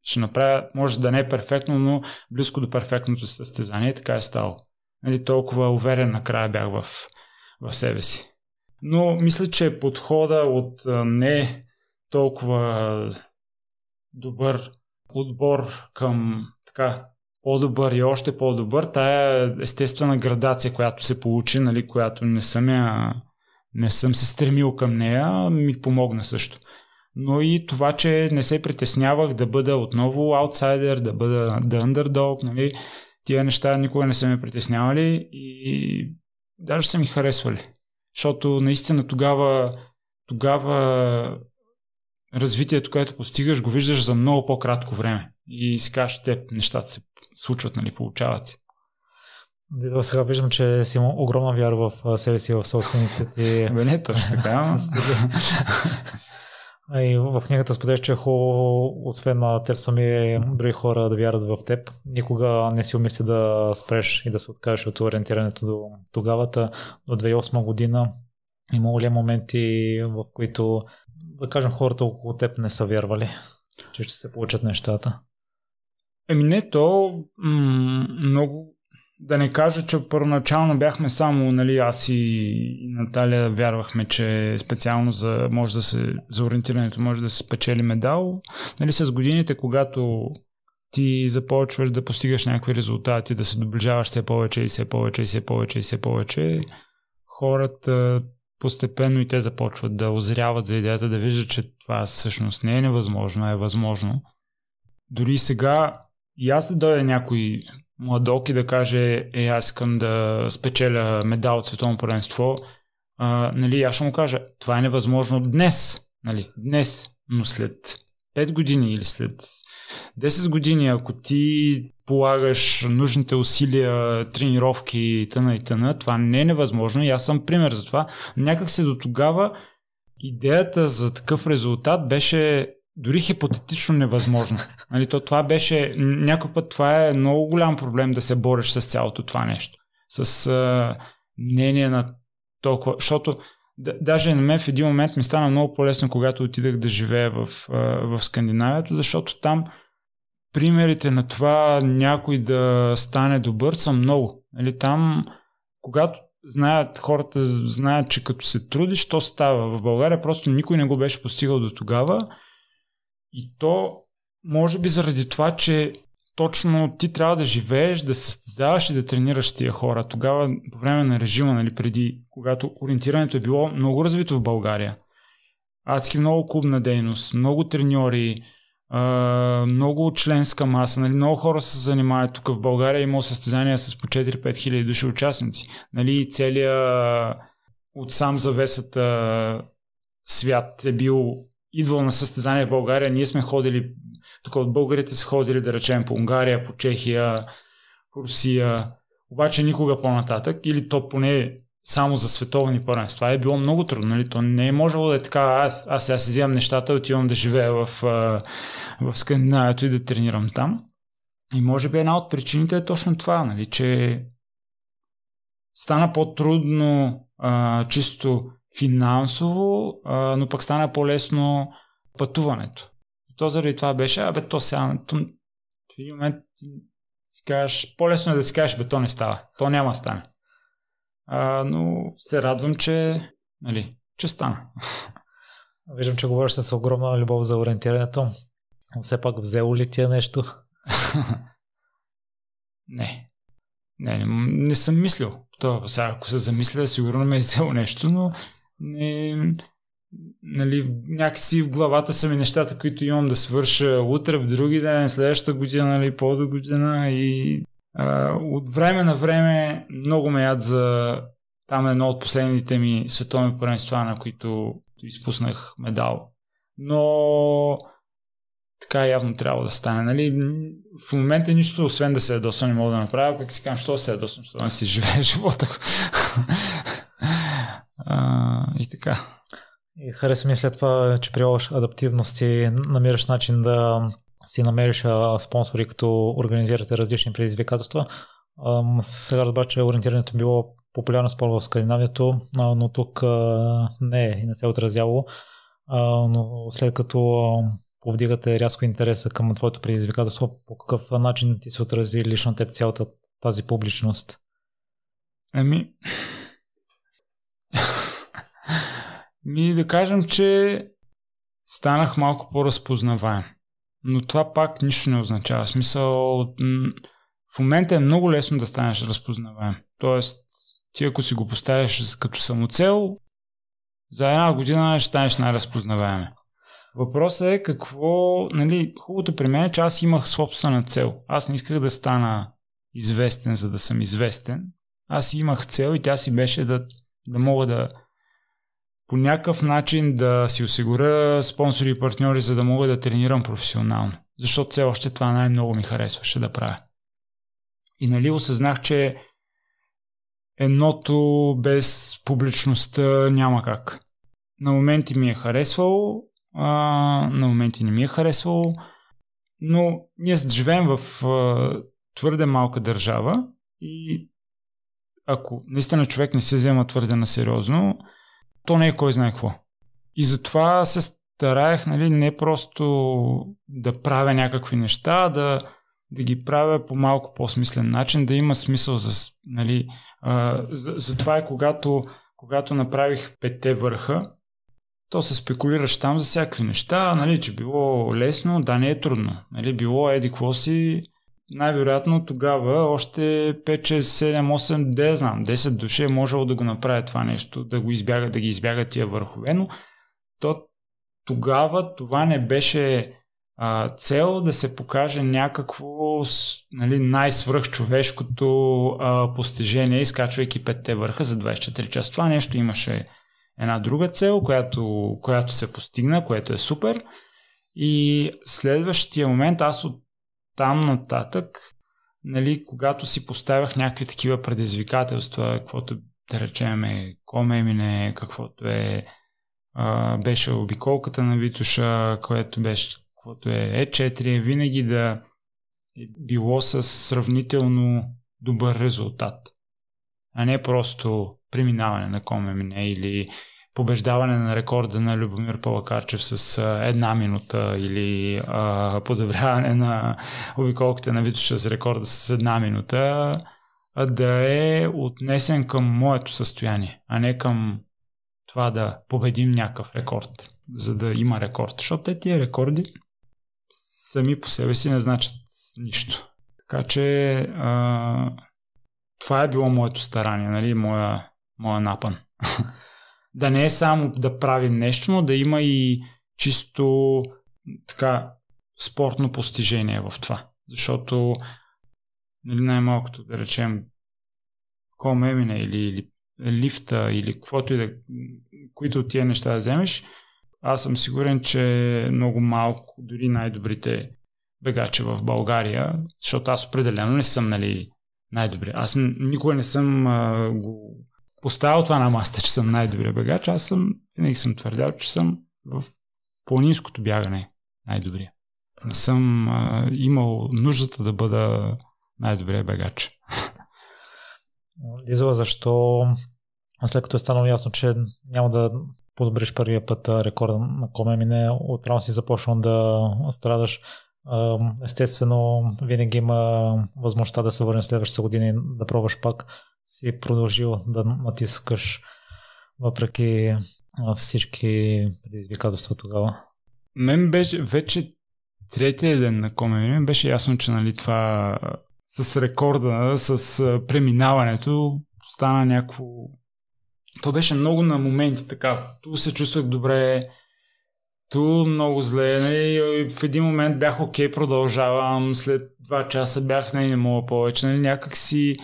ще направя, може да не е перфектно, но близко до перфектното състезание. Така е стало. Нали, толкова уверен накрая бях в, в себе си. Но мисля, че подхода от не толкова добър отбор към така по-добър и още по-добър, тая естествена градация, която се получи, нали, която не съм, я, не съм се стремил към нея, ми помогна също. Но и това, че не се притеснявах да бъда отново аутсайдер, да бъда the underdog, нали, тия неща никога не са ме притеснявали и даже са ми харесвали. Защото наистина тогава, тогава развитието, което постигаш, го виждаш за много по-кратко време. И си кажеш, те нещата се случват, нали, получават се.
Дето сега виждам, че си има огромна вяра в себе си, в собствените ти...
Бе, не точно така. [laughs]
И в книгата споделяш, че е хубаво, освен на теб сами, други хора да вярват в теб. Никога не си умисли да спреш и да се откажеш от ориентирането до тогавата, до 2008 година. Имало ли моменти, в които, да кажем, хората около теб не са вярвали, че ще се получат нещата?
Еми не, то м- много да не кажа, че първоначално бяхме само, нали, аз и Наталия вярвахме, че специално за, може да се, за ориентирането може да се спечели медал. Нали, с годините, когато ти започваш да постигаш някакви резултати, да се доближаваш все повече и все повече и все повече и все повече, хората постепенно и те започват да озряват за идеята, да виждат, че това всъщност не е невъзможно, а е възможно. Дори сега и аз да дойде някой младок и да каже, е, аз искам да спечеля медал от световно първенство, а, нали, аз ще му кажа, това е невъзможно днес, нали, днес, но след 5 години или след 10 години, ако ти полагаш нужните усилия, тренировки и тъна и тъна, това не е невъзможно и аз съм пример за това. Някак се до тогава идеята за такъв резултат беше дори хипотетично невъзможно. Нали, то това беше, някой път това е много голям проблем да се бориш с цялото това нещо. С а, мнение на толкова, защото да, даже на мен в един момент ми стана много по-лесно, когато отидах да живея в, а, в Скандинавията, защото там примерите на това някой да стане добър са много. Нали, там, когато знаят, хората знаят, че като се трудиш, то става. В България просто никой не го беше постигал до тогава И то, може би заради това, че точно ти трябва да живееш, да се състезаваш и да тренираш тия хора. Тогава, по време на режима, нали, преди, когато ориентирането е било много развито в България, адски много клубна дейност, много треньори, много членска маса, нали, много хора се занимават тук в България, има състезания с по 4-5 хиляди души участници. Нали, целият от сам завесата свят е бил идвал на състезание в България. Ние сме ходили, тук от българите са ходили да речем по Унгария, по Чехия, по Русия, обаче никога по-нататък, или то поне само за световни първенства е било много трудно. Нали? То не е можело да е така, аз, аз сега си вземам нещата, отивам да живея в, в Скандинавието и да тренирам там. И може би една от причините е точно това, нали? че стана по-трудно а, чисто финансово, а, но пък стана по-лесно пътуването. И то заради това беше, абе, то сега, то, в един момент си кажеш, по-лесно е да си кажеш, бе, то не става. То няма да стане. А, но се радвам, че, нали, че стана. [laughs]
Виждам, че говориш с огромна любов за ориентирането. Все пак взело ли ти е нещо? [laughs]
не. Не, не, не съм мислил. То, сега, ако се замисля, сигурно ме е взело нещо, но не, нали, някакси в главата са ми нещата, които имам да свърша утре, в други ден, следващата година, нали, по-до година и а, от време на време много ме яд за там едно от последните ми световни първенства, на които изпуснах медал. Но така явно трябва да стане. Нали? В момента нищо, освен да се ядосвам, не мога да направя, пък си казвам, що се ядосвам, що не си живее живота. А, и така.
И хареса ми след това, че прилагаш адаптивност и намираш начин да си намериш спонсори, като организирате различни предизвикателства. Сега разбра, че ориентирането било популярно спор в Скандинавието, но тук не е и не се е отразяло. Но след като повдигате рязко интереса към твоето предизвикателство, по какъв начин ти се отрази лично теб цялата тази публичност?
Ами, ми да кажем, че станах малко по-разпознаваем. Но това пак нищо не означава. В смисъл, в момента е много лесно да станеш разпознаваем. Тоест, ти ако си го поставиш като самоцел, за една година ще станеш най-разпознаваем. Въпросът е какво, нали, хубавото при мен е, че аз имах собствена цел. Аз не исках да стана известен, за да съм известен. Аз имах цел и тя си беше да, да мога да по някакъв начин да си осигуря спонсори и партньори, за да мога да тренирам професионално. Защото все още това най-много ми харесваше да правя. И нали осъзнах, че едното без публичността няма как. На моменти ми е харесвало, а, на моменти не ми е харесвало, но ние живеем в а, твърде малка държава и ако наистина човек не се взема твърде на сериозно, то не е кой знае какво. И затова се стараех нали, не просто да правя някакви неща, да, да ги правя по малко по-смислен начин, да има смисъл за... Нали, а, за, за това е когато, когато направих петте върха, то се спекулираш там за всякакви неща, нали, че било лесно, да не е трудно. Нали, било еди си, най-вероятно тогава още 5, 6, 7, 8, да знам, 10 души е можело да го направи това нещо, да го избяга, да ги избяга тия върхове, но то тогава това не беше а, цел да се покаже някакво нали, най-свръхчовешкото а, постижение, изкачвайки петте върха за 24 часа. Това нещо имаше една друга цел, която, която се постигна, което е супер. И следващия момент аз от там нататък, нали, когато си поставях някакви такива предизвикателства, каквото да речем е Комемине, каквото е а, беше обиколката на Витуша, което беше каквото е E4, винаги да е било с сравнително добър резултат, а не просто преминаване на Комемине или побеждаване на рекорда на Любомир Палакарчев с една минута или а, подобряване на обиколките на Витоша с рекорда с една минута, да е отнесен към моето състояние, а не към това да победим някакъв рекорд, за да има рекорд. Защото те тия рекорди сами по себе си не значат нищо. Така че а, това е било моето старание, нали, моя, моя напън. [laughs] да не е само да правим нещо, но да има и чисто така спортно постижение в това. Защото нали, най-малкото да речем комемина или, или лифта или каквото и да, които от тия неща да вземеш, аз съм сигурен, че много малко, дори най-добрите бегачи в България, защото аз определено не съм нали, най-добри. Аз никога не съм а, го поставил това на маста, че съм най-добрият бегач. Аз съм, винаги съм твърдял, че съм в планинското бягане най-добрия. Не съм а, имал нуждата да бъда най-добрият бегач. [laughs]
Дизела, защо след като е станало ясно, че няма да подобриш първия път рекорда на Комемине, отрано си започнал да страдаш. Естествено, винаги има възможността да се върне следващата година и да пробваш пак. Си продължил да натискаш въпреки всички предизвикателства тогава.
Мен беше вече третия ден на Комемине беше ясно, че нали, това с рекорда, с преминаването стана някакво... То беше много на моменти така. Ту се чувствах добре, ту много зле. Нали? В един момент бях окей, продължавам. След два часа бях, не, не мога повече. Нали? Някак си...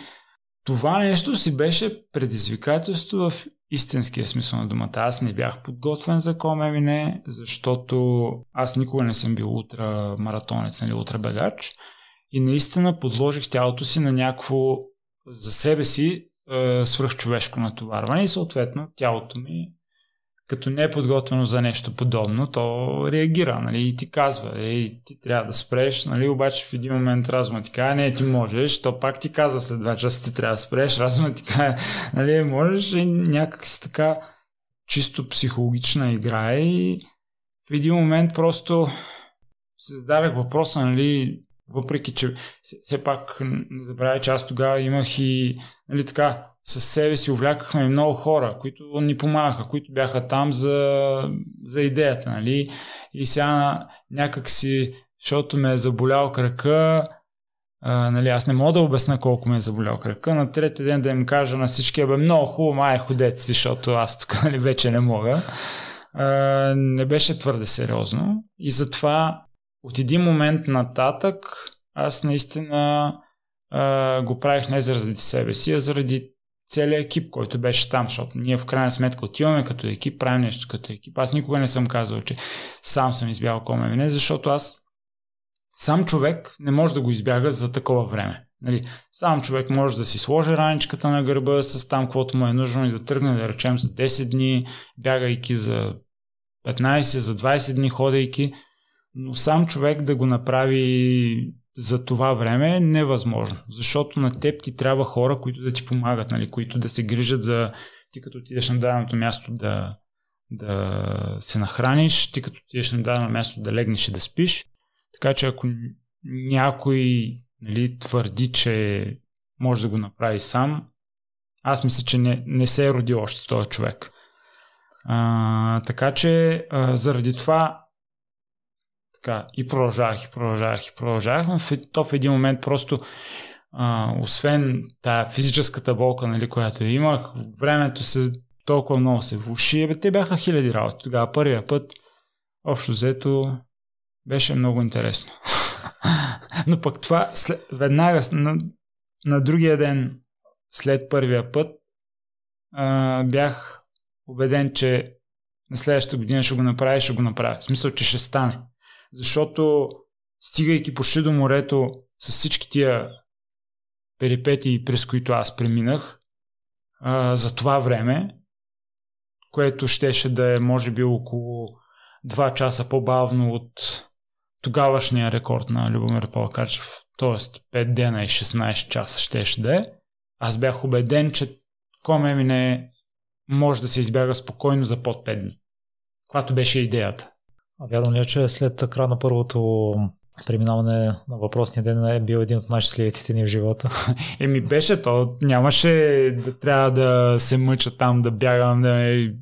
Това нещо си беше предизвикателство в истинския смисъл на думата. Аз не бях подготвен за Комемине, защото аз никога не съм бил ултрамаратонец, нали, ултрабегач. И наистина подложих тялото си на някакво за себе си е, свръхчовешко натоварване и съответно тялото ми като не е подготвено за нещо подобно, то реагира, нали, и ти казва, ей, ти трябва да спреш, нали, обаче в един момент разума ти казва, не, ти можеш, то пак ти казва след два часа ти трябва да спреш, разума ти казва, нали, можеш и някак си така чисто психологична игра и в един момент просто се зададах въпроса, нали, въпреки, че все пак не забравяй, че аз тогава имах и нали, така, със себе си увлякахме много хора, които ни помагаха, които бяха там за, за идеята. Нали? И сега някак си, защото ме е заболял крака, а, нали, аз не мога да обясна колко ме е заболял крака. На третия ден да им кажа на всички, бе, много хубаво, май ходете си, защото аз тук [laughs] нали, вече не мога. А, не беше твърде сериозно. И затова от един момент нататък аз наистина а, го правих не заради себе си, а заради целият екип, който беше там, защото ние в крайна сметка отиваме като екип, правим нещо като екип. Аз никога не съм казал, че сам съм избягал Коме защото аз сам човек не може да го избяга за такова време. Нали, сам човек може да си сложи раничката на гърба с там, каквото му е нужно и да тръгне, да речем, за 10 дни, бягайки за 15, за 20 дни, ходейки но сам човек да го направи за това време е невъзможно, защото на теб ти трябва хора, които да ти помагат, нали, които да се грижат за ти като отидеш на даденото място да, да се нахраниш, ти като отидеш на дадено място да легнеш и да спиш. Така че ако някой нали, твърди, че може да го направи сам, аз мисля, че не, не се е родил още този човек. А, така че а, заради това така, и продължавах, и продължавах, и продължавах, но в, то в един момент просто а, освен тая физическата болка, нали, която имах, времето се толкова много се влуши. Те бяха хиляди работи. Тогава първия път, общо взето, беше много интересно. [laughs] Но пък това след, веднага на, на другия ден след първия път а, бях убеден, че на следващата година ще го направя, ще го направя. В смисъл, че ще стане защото стигайки почти до морето с всички тия перипети, през които аз преминах а, за това време, което щеше да е може би около 2 часа по-бавно от тогавашния рекорд на Любомир Палкачев, т.е. 5 дена и 16 часа щеше да е. Аз бях убеден, че Комемине може да се избяга спокойно за под 5 дни. Когато беше идеята.
Вярно ли е, че след края на първото преминаване на въпросния ден е бил един от най-щастливите ни в живота? [laughs]
Еми беше то. Нямаше да трябва да се мъча там, да бягам, да ме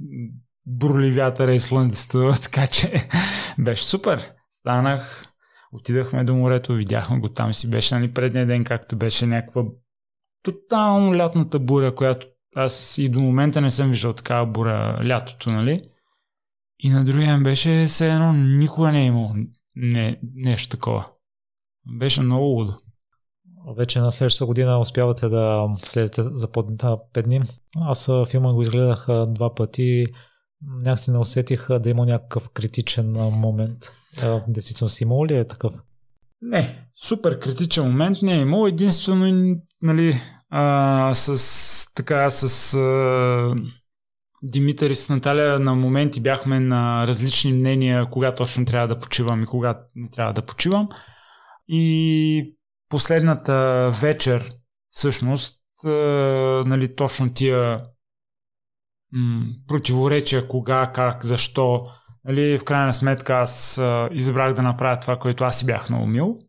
бурли вятъра и слънцето, [laughs] така че [laughs] беше супер. Станах, Отидахме до морето, видяхме го там си беше нали, предния ден, както беше някаква тотално лятната буря, която аз и до момента не съм виждал такава буря лятото, нали? И на другия ден беше все едно никога не е имало не, нещо такова. Беше много лудо.
Вече на следващата година успявате да слезете за под 5 дни. Аз филма го изгледах два пъти. Някакси не усетих да има някакъв критичен момент. Действително си имало ли е такъв?
Не, супер критичен момент не е имало. Единствено, нали, а, с така, с а, Димитър и с Наталя на моменти бяхме на различни мнения кога точно трябва да почивам и кога не трябва да почивам. И последната вечер, всъщност, а, нали, точно тия м- противоречия, кога, как, защо, нали, в крайна сметка аз а, избрах да направя това, което аз си бях наумил.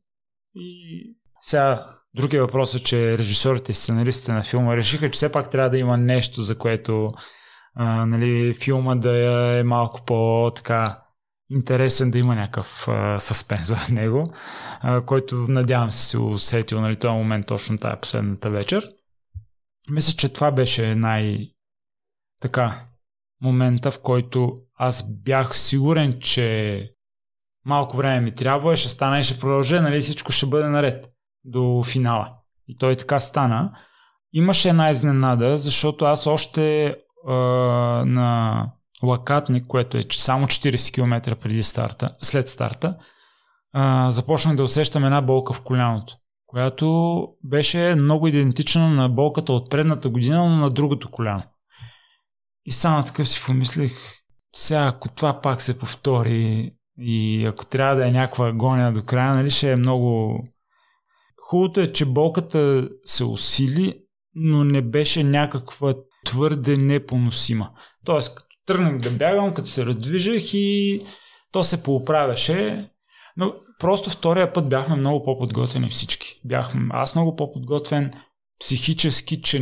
И сега другия въпрос е, че режисьорите и сценаристите на филма решиха, че все пак трябва да има нещо, за което а, нали, филма да е малко по-така интересен, да има някакъв а, съспенс в [laughs] него, а, който надявам се си усетил нали, този момент точно тая последната вечер. Мисля, че това беше най- така момента, в който аз бях сигурен, че малко време ми трябва, ще стане ще продължа, нали всичко ще бъде наред до финала. И той така стана. Имаше една изненада, защото аз още на Лакатник, което е само 40 км преди старта, след старта, а, започнах да усещам една болка в коляното, която беше много идентична на болката от предната година, но на другото коляно. И само такъв си помислих, сега ако това пак се повтори и ако трябва да е някаква агония до края, нали ще е много... Хубавото е, че болката се усили, но не беше някаква твърде непоносима. Тоест, като тръгнах да бягам, като се раздвижах и то се поуправяше, но просто втория път бяхме много по-подготвени всички. Бяхме, аз много по-подготвен психически, че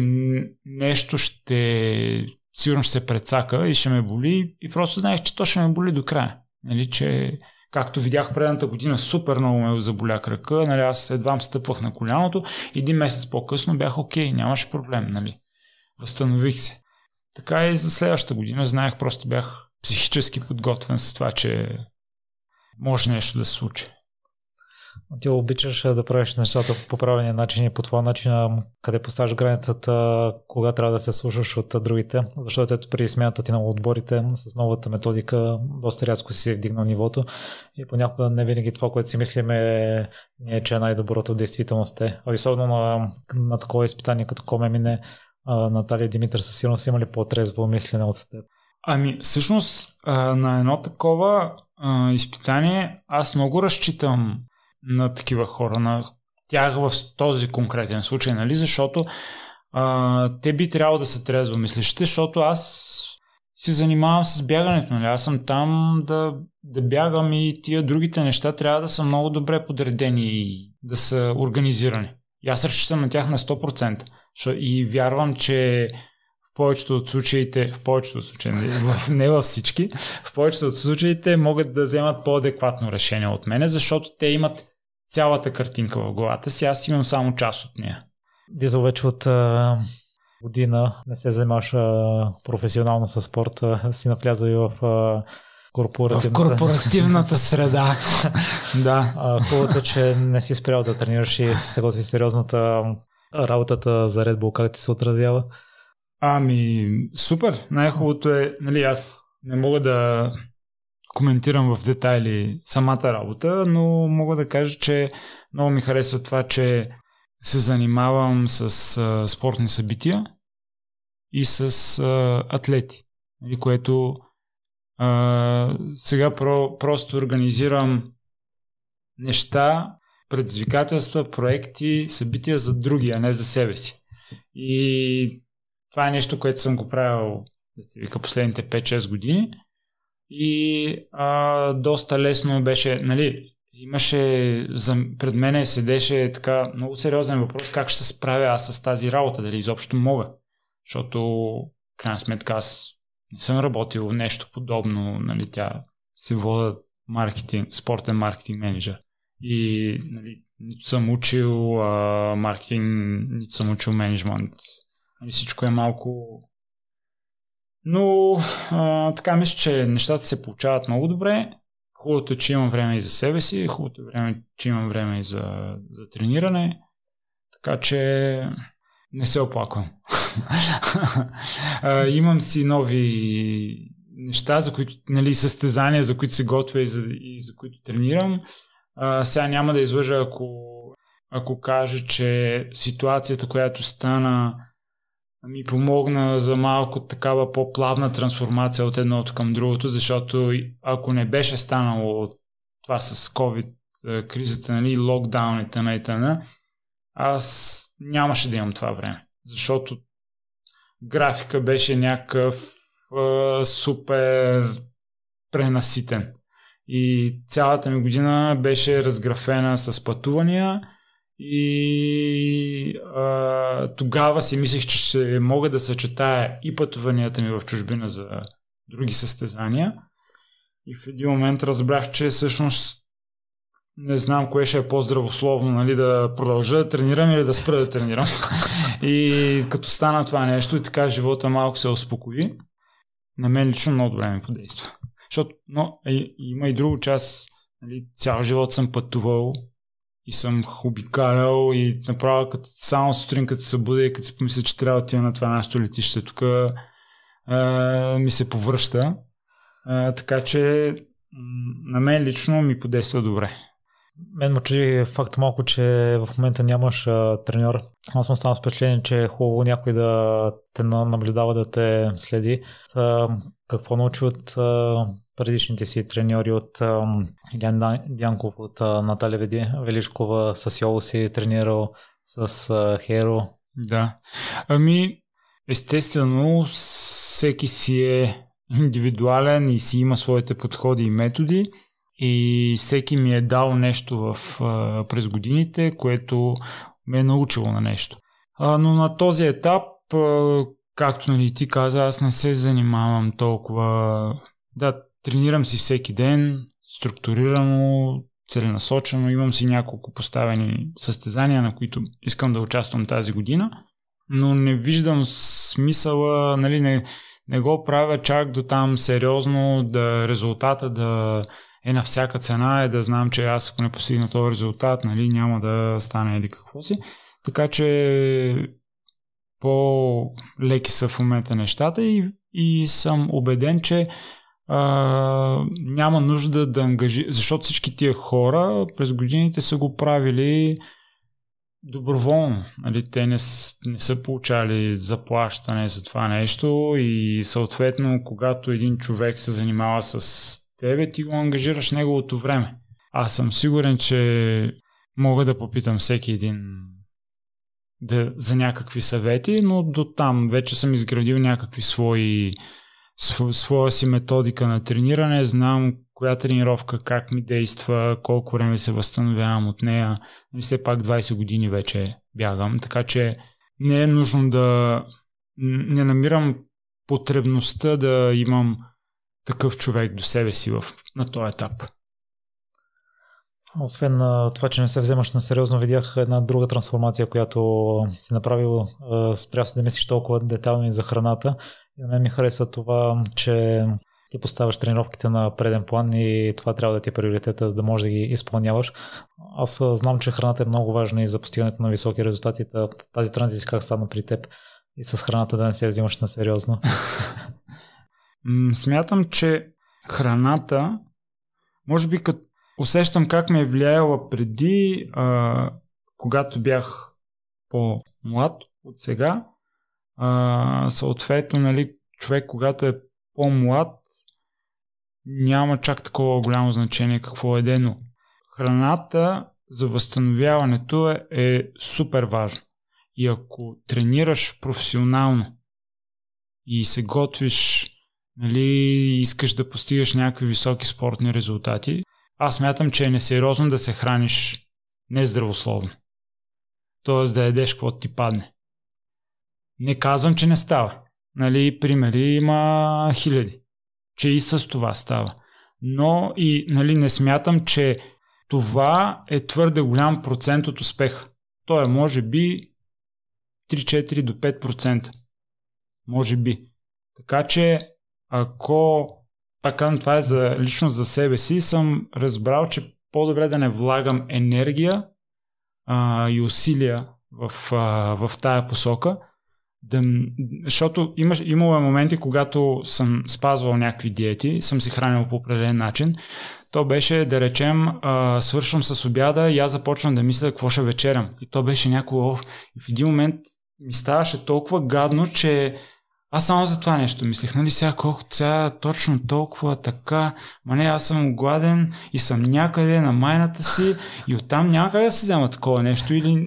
нещо ще сигурно ще се прецака и ще ме боли и просто знаех, че то ще ме боли до края. Нали, че както видях предната година, супер много ме заболя кръка, нали, аз едва стъпвах на коляното, един месец по-късно бях окей, нямаше проблем, нали. Възстанових се. Така и за следващата година знаех, просто бях психически подготвен с това, че може нещо да се случи.
Ти обичаш да правиш нещата по правилния начин и по това начин, къде поставяш границата, кога трябва да се слушаш от другите, защото ето при смяната ти на отборите с новата методика доста рязко си вдигнал нивото и понякога не винаги това, което си мислиме не е, че е най-доброто в действителност е. Особено на, на такова изпитание като коме мине, Наталия и Димитър със сигурност имали по-трезво мислене от теб.
Ами, всъщност, на едно такова изпитание аз много разчитам на такива хора, на тях в този конкретен случай, нали? Защото а, те би трябвало да са трезво мислещите, защото аз си занимавам с бягането, нали? Аз съм там да, да бягам и тия другите неща трябва да са много добре подредени и да са организирани. И аз разчитам на тях на 100%. И вярвам, че в повечето от случаите, в повечето от случаи, не във всички, в повечето от случаите могат да вземат по-адекватно решение от мене, защото те имат цялата картинка в главата си, аз имам само част от нея.
Дизо вече от а, година не се занимаваш а, професионално с спорта, [laughs] си навлязал и в а, корпоративната...
В корпоративната среда. [laughs] да.
хубавото, е, че не си спрял да тренираш и се готви сериозната работата за Red Bull, как ти се отразява?
Ами, супер. Най-хубавото е, нали, аз не мога да коментирам в детайли самата работа, но мога да кажа, че много ми харесва това, че се занимавам с а, спортни събития и с а, атлети, нали, което сега про, просто организирам неща, предизвикателства, проекти, събития за други, а не за себе си. И това е нещо, което съм го правил да вика последните 5-6 години и а, доста лесно беше, нали, имаше, за, пред мене седеше така много сериозен въпрос как ще се справя аз с тази работа, дали изобщо мога. Защото, крайна сметка, аз не съм работил нещо подобно, нали, тя се вода маркетинг, спортен маркетинг менеджер. И нали, нито съм учил а, маркетинг, нито съм учил менеджмент. Нали, всичко е малко... Но а, така мисля, че нещата се получават много добре. Хубавото е, че имам време и за себе си, хубавото е, време, че имам време и за, за трениране. Така че не се оплаквам. имам си нови неща, за които, нали, състезания, за които се готвя и за, и за които тренирам. А, сега няма да излъжа, ако, ако кажа, че ситуацията, която стана, ми помогна за малко такава по-плавна трансформация от едното към другото, защото ако не беше станало това с COVID кризата, нали, локдауните на ИТН, аз нямаше да имам това време. Защото графика беше някакъв а, супер пренаситен. И цялата ми година беше разграфена с пътувания и а, тогава си мислех, че ще мога да съчетая и пътуванията ми в чужбина за други състезания. И в един момент разбрах, че всъщност не знам кое ще е по-здравословно, нали, да продължа да тренирам или да спра да тренирам. и като стана това нещо и така живота малко се успокои, на мен лично много добре ми подейства. Защото но, има и друго част, нали, цял живот съм пътувал и съм обикалял и направо като, само сутрин като се събудя и като си помисля, че трябва да отида на това нашето летище, тук ми се повръща. А, така че на мен лично ми подейства добре.
Мен му чуди факт малко, че в момента нямаш а, треньор. Аз съм станал впечатление, че е хубаво някой да те наблюдава, да те следи. А, какво научи от а, предишните си треньори от а, Илян Дянков, от а, Наталия Велишкова, с Йоло си тренирал, с а, Херо?
Да. Ами, естествено, всеки си е индивидуален и си има своите подходи и методи и всеки ми е дал нещо в, през годините, което ме е научило на нещо. Но на този етап, както нали ти каза, аз не се занимавам толкова. Да, тренирам си всеки ден, структурирано, целенасочено, имам си няколко поставени състезания, на които искам да участвам тази година, но не виждам смисъла, нали, не, не го правя чак до там сериозно, да резултата да е на всяка цена, е да знам, че аз ако не постигна този резултат, нали, няма да стане или какво си. Така че по-леки са в момента нещата и, и съм убеден, че а, няма нужда да ангажи, защото всички тия хора през годините са го правили доброволно. Нали? Те не, не са получали заплащане за това нещо и съответно, когато един човек се занимава с тебе, ти го ангажираш неговото време. Аз съм сигурен, че мога да попитам всеки един да, за някакви съвети, но до там вече съм изградил някакви свои своя си методика на трениране, знам коя тренировка как ми действа, колко време се възстановявам от нея. И нали, все пак 20 години вече бягам, така че не е нужно да не намирам потребността да имам такъв човек до себе си в, на този етап.
Освен на това, че не се вземаш на сериозно, видях една друга трансформация, която си направил. Спря се да мислиш толкова детайлно за храната. И на мен ми хареса това, че ти поставяш тренировките на преден план и това трябва да ти е приоритета, да можеш да ги изпълняваш. Аз знам, че храната е много важна и за постигането на високи резултати. Тази транзиция как стана при теб и с храната да не се взимаш на сериозно? [laughs]
Смятам, че храната, може би като усещам как ме е влияела преди, а, когато бях по-млад от сега. А, съответно, нали, човек, когато е по-млад, няма чак такова голямо значение какво е но храната за възстановяването е, е супер важно. И ако тренираш професионално и се готвиш нали, искаш да постигаш някакви високи спортни резултати, аз мятам, че е несериозно да се храниш нездравословно. Тоест да едеш какво ти падне. Не казвам, че не става. Нали, примери има хиляди. Че и с това става. Но и нали, не смятам, че това е твърде голям процент от успеха. То е може би 3-4 до 5%. Може би. Така че, ако, пак това е за, лично за себе си, съм разбрал, че по-добре да не влагам енергия а, и усилия в, а, в тая посока, да, защото имаш, имало е моменти, когато съм спазвал някакви диети, съм се хранил по определен начин. То беше, да речем, а, свършвам с обяда и аз започвам да мисля какво ще вечерям. И то беше някакво... В един момент ми ставаше толкова гадно, че аз само за това нещо мислех, нали сега колко сега точно толкова така, ма не, аз съм гладен и съм някъде на майната си и оттам няма да се взема такова нещо или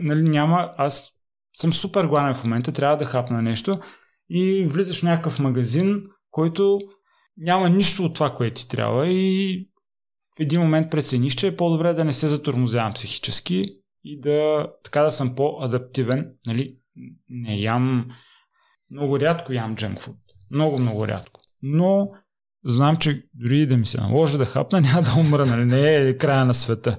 нали, няма, аз съм супер гладен в момента, трябва да хапна нещо и влизаш в някакъв магазин, който няма нищо от това, което ти трябва и в един момент прецениш, че е по-добре да не се затормозявам психически и да така да съм по-адаптивен. Нали? Не ям много рядко ям junk food. Много, много рядко. Но знам, че дори да ми се наложи да хапна, [laughs] няма да умра, нали? Не е края на света.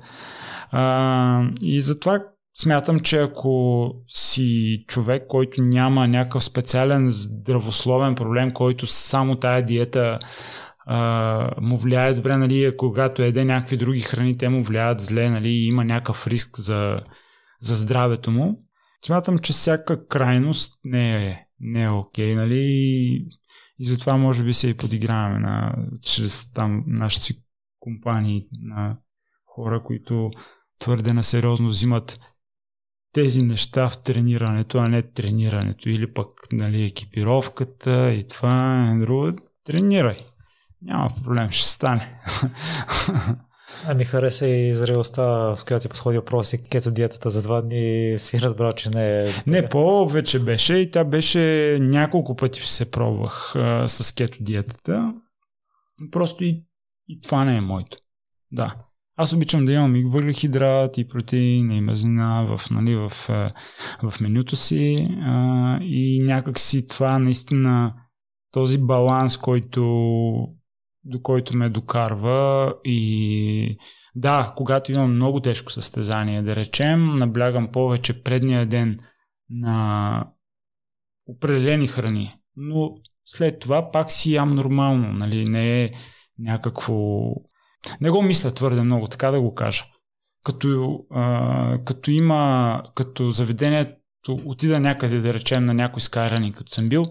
А, и затова смятам, че ако си човек, който няма някакъв специален здравословен проблем, който само тая диета а, му влияе добре, нали, когато еде някакви други храни, те му влияят зле, нали, има някакъв риск за, за здравето му. Смятам, че всяка крайност не е, не е окей, нали, и затова може би се и подиграваме на, чрез там нашите си компании на хора, които твърде на сериозно взимат тези неща в тренирането, а не тренирането. Или пък нали, екипировката и това и друго. Тренирай. Няма проблем, ще стане. [laughs]
А ми хареса и зрелостта, с която си подходи въпроси, кето диетата за два дни си разбрал, че не е...
Не, по-вече беше и тя беше няколко пъти се пробвах а, с кето диетата. Просто и, и това не е моето. Да. Аз обичам да имам и въглехидрат, и протеин, и мазнина в, нали, в, в менюто си а, и някак си това наистина този баланс, който до който ме докарва и да, когато имам много тежко състезание, да речем, наблягам повече предния ден на определени храни, но след това пак си ям нормално, нали, не е някакво не го мисля твърде много, така да го кажа. Като, а, като има, като заведението отида някъде, да речем, на някой скайрани, като съм бил,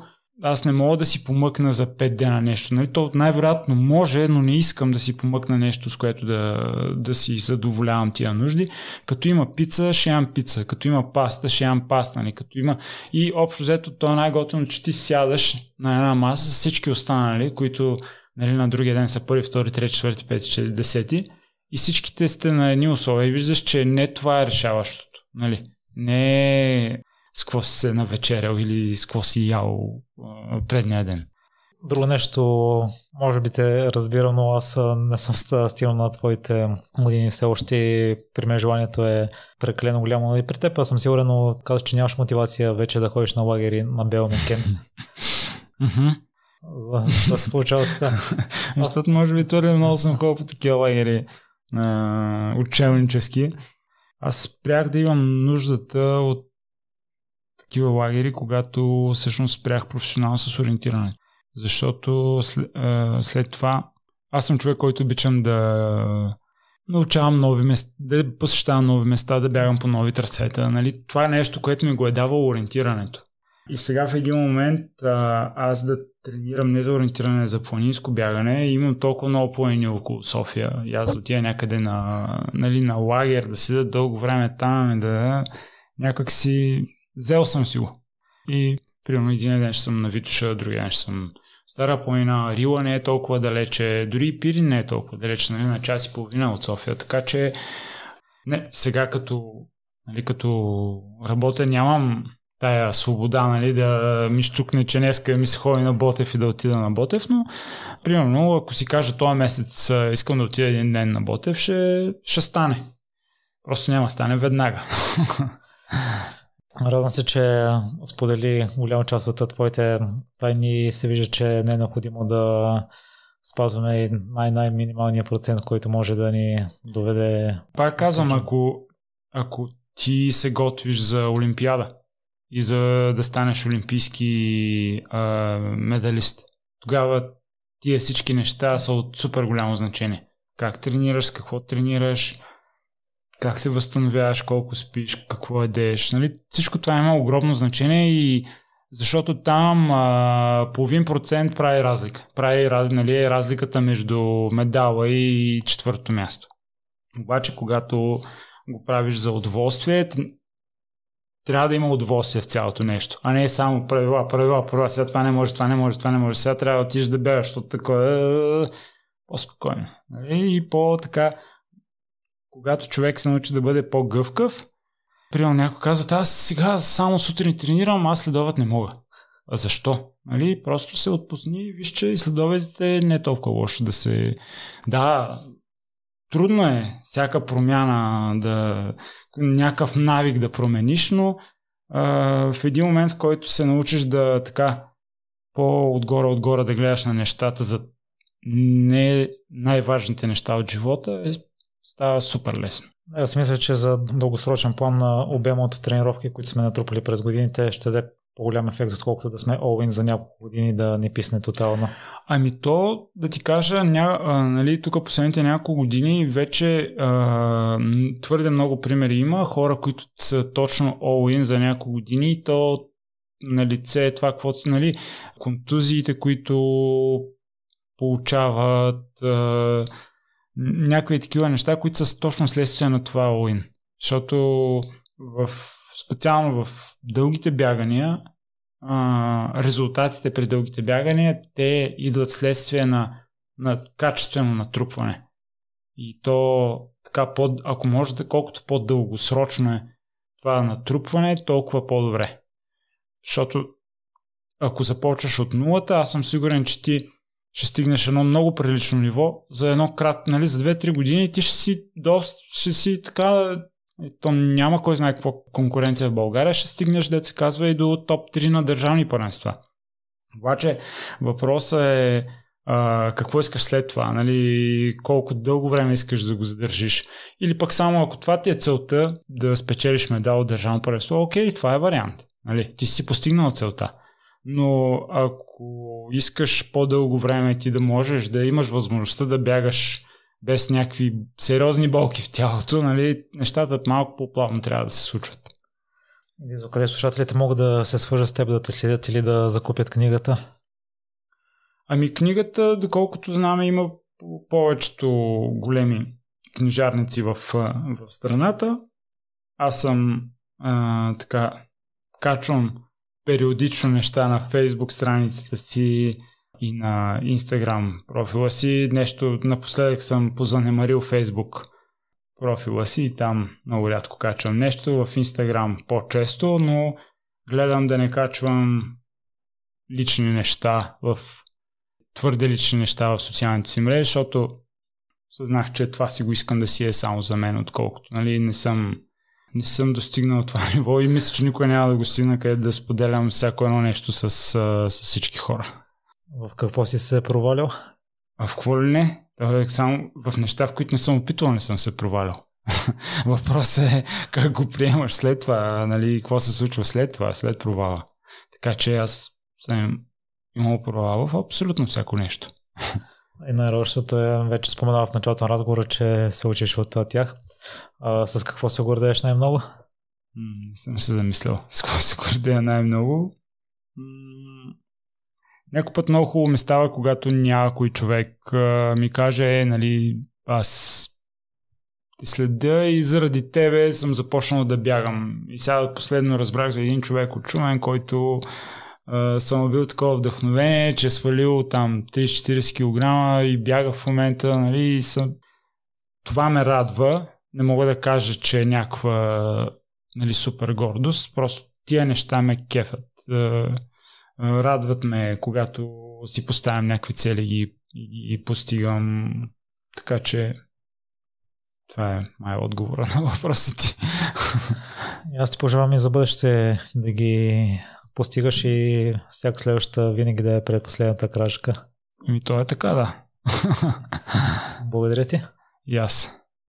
аз не мога да си помъкна за 5 дена нещо. Нали? То най-вероятно може, но не искам да си помъкна нещо, с което да, да си задоволявам тия нужди. Като има пица, ще ям пица. Като има паста, ще ям паста. Нали? Като има... И общо взето, то е най-готино, че ти сядаш на една маса с всички останали, които нали, на другия ден са първи, втори, трети, четвърти, пети, шести, десети и всичките сте на едни условия и виждаш, че не това е решаващото. Нали? Не е с какво си се навечерял или с какво си ял предния ден.
Друго нещо, може би те разбирам, но аз не съм стигнал на твоите години все още. При мен желанието е прекалено голямо. И при теб съм сигурен, но казваш, че нямаш мотивация вече да ходиш на лагери на Бел Мекен. Защо се получава така? [laughs]
Защото може би твърде много съм ходил по такива лагери учебнически. Аз спрях да имам нуждата от такива лагери, когато всъщност спрях професионално с ориентиране. Защото след, след това аз съм човек, който обичам да научавам нови места, да посещавам нови места, да бягам по нови трасета. Нали? Това е нещо, което ми го е давало ориентирането. И сега в един момент а, аз да тренирам не за ориентиране за планинско бягане, имам толкова много планини около София. И аз отида някъде на, нали, на лагер, да седа дълго време там и да някак си взел съм си го. И примерно един ден ще съм на Витоша, другия ден ще съм Стара планина, Рила не е толкова далече, дори Пирин не е толкова далече, нали, на час и половина от София. Така че не, сега като, нали, като работя нямам тая свобода, нали, да ми щукне, че днеска ми се ходи на Ботев и да отида на Ботев, но примерно, ако си кажа този месец искам да отида един ден на Ботев, ще, ще стане. Просто няма стане веднага. [laughs]
Радвам се, че сподели голяма част от твоите тайни се вижда, че не е необходимо да спазваме най-най-минималния процент, който може да ни доведе.
Пак казвам, ако, ако ти се готвиш за Олимпиада и за да станеш олимпийски а, медалист, тогава тия всички неща са от супер голямо значение. Как тренираш, с какво тренираш, как се възстановяваш, колко спиш, какво едеш. Нали? Всичко това има огромно значение и защото там а, половин процент прави разлика. Прави раз, нали, разликата между медала и четвърто място. Обаче, когато го правиш за удоволствие, трябва да има удоволствие в цялото нещо, а не само правила, правила, правила, сега това не може, това не може, това не може, сега трябва да отидеш да бегаш, защото такова е по-спокойно. Нали? И по-така, когато човек се научи да бъде по-гъвкав, Примерно някой казва, аз сега само сутрин тренирам, аз следоват не мога. А защо? Нали? Просто се отпусни и виж, че следовете не е толкова лошо да се... Да, трудно е всяка промяна да... някакъв навик да промениш, но а, в един момент, в който се научиш да така по-отгоре-отгоре да гледаш на нещата за не най-важните неща от живота, е, става супер лесно.
Аз мисля, че за дългосрочен план на обема от тренировки, които сме натрупали през годините, ще даде по-голям ефект, отколкото да сме all за няколко години да не писне тотално.
Ами то, да ти кажа, ня, а, нали, тук последните няколко години вече а, твърде много примери има. Хора, които са точно all за няколко години и то на лице е това, какво нали, контузиите, които получават, а, някои такива неща, които са точно следствие на това Олин. Защото в, специално в дългите бягания, а, резултатите при дългите бягания, те идват следствие на, на качествено натрупване. И то така, под, ако можете, колкото по-дългосрочно е това натрупване, толкова по-добре. Защото ако започваш от нулата, аз съм сигурен, че ти ще стигнеш едно много прилично ниво за едно крат, нали, за 2-3 години ти ще си доста, ще си така, то няма кой знае какво конкуренция в България, ще стигнеш, да се казва, и до топ 3 на държавни първенства. Обаче въпросът е а, какво искаш след това, нали, колко дълго време искаш да го задържиш. Или пък само ако това ти е целта да спечелиш медал от държавно първенство, окей, това е вариант. Нали, ти си постигнал целта но ако искаш по-дълго време ти да можеш да имаш възможността да бягаш без някакви сериозни болки в тялото, нали, нещата малко по-плавно трябва да се случват.
За къде слушателите могат да се свържат с теб, да те следят или да закупят книгата?
Ами книгата, доколкото знаме, има повечето големи книжарници в, в страната. Аз съм а, така, качвам периодично неща на Facebook страницата си и на Instagram профила си. Нещо напоследък съм позанемарил Facebook профила си и там много рядко качвам нещо. В Instagram по-често, но гледам да не качвам лични неща в твърде лични неща в социалните си мрежи, защото съзнах, че това си го искам да си е само за мен, отколкото нали, не съм не съм достигнал това [laughs] ниво и мисля, че никой няма да го стигна къде да споделям всяко едно нещо с, с всички хора.
В какво си се провалял?
А в какво ли не? Е само в неща, в които не съм опитвал, не съм се провалял. [laughs] Въпросът е как го приемаш след това, нали, какво се случва след това, след провала. Така че аз съм имал провал в абсолютно всяко нещо.
И най-лошото е, вече споменава в началото на разговора, че се учиш от тях. А, с какво се гордееш най-много?
Не съм се замислял. [laughs] С какво се гордея най-много? Някой път много хубаво ми става, когато някой човек ми каже, е, нали, аз ти следя и заради тебе съм започнал да бягам. И сега последно разбрах за един човек от Чумен, който а, съм бил такова вдъхновение, че е свалил там 30-40 кг и бяга в момента, нали, и съм... Това ме радва, не мога да кажа, че е някаква нали, супер гордост, просто тия неща ме кефят. Радват ме, когато си поставям някакви цели и, и, и постигам. Така че това е май отговора на [laughs] въпроса ти.
Аз ти пожелавам и за бъдеще да ги постигаш и всяка следваща винаги да е предпоследната крачка.
Ами то е така, да.
Благодаря ти.
И аз.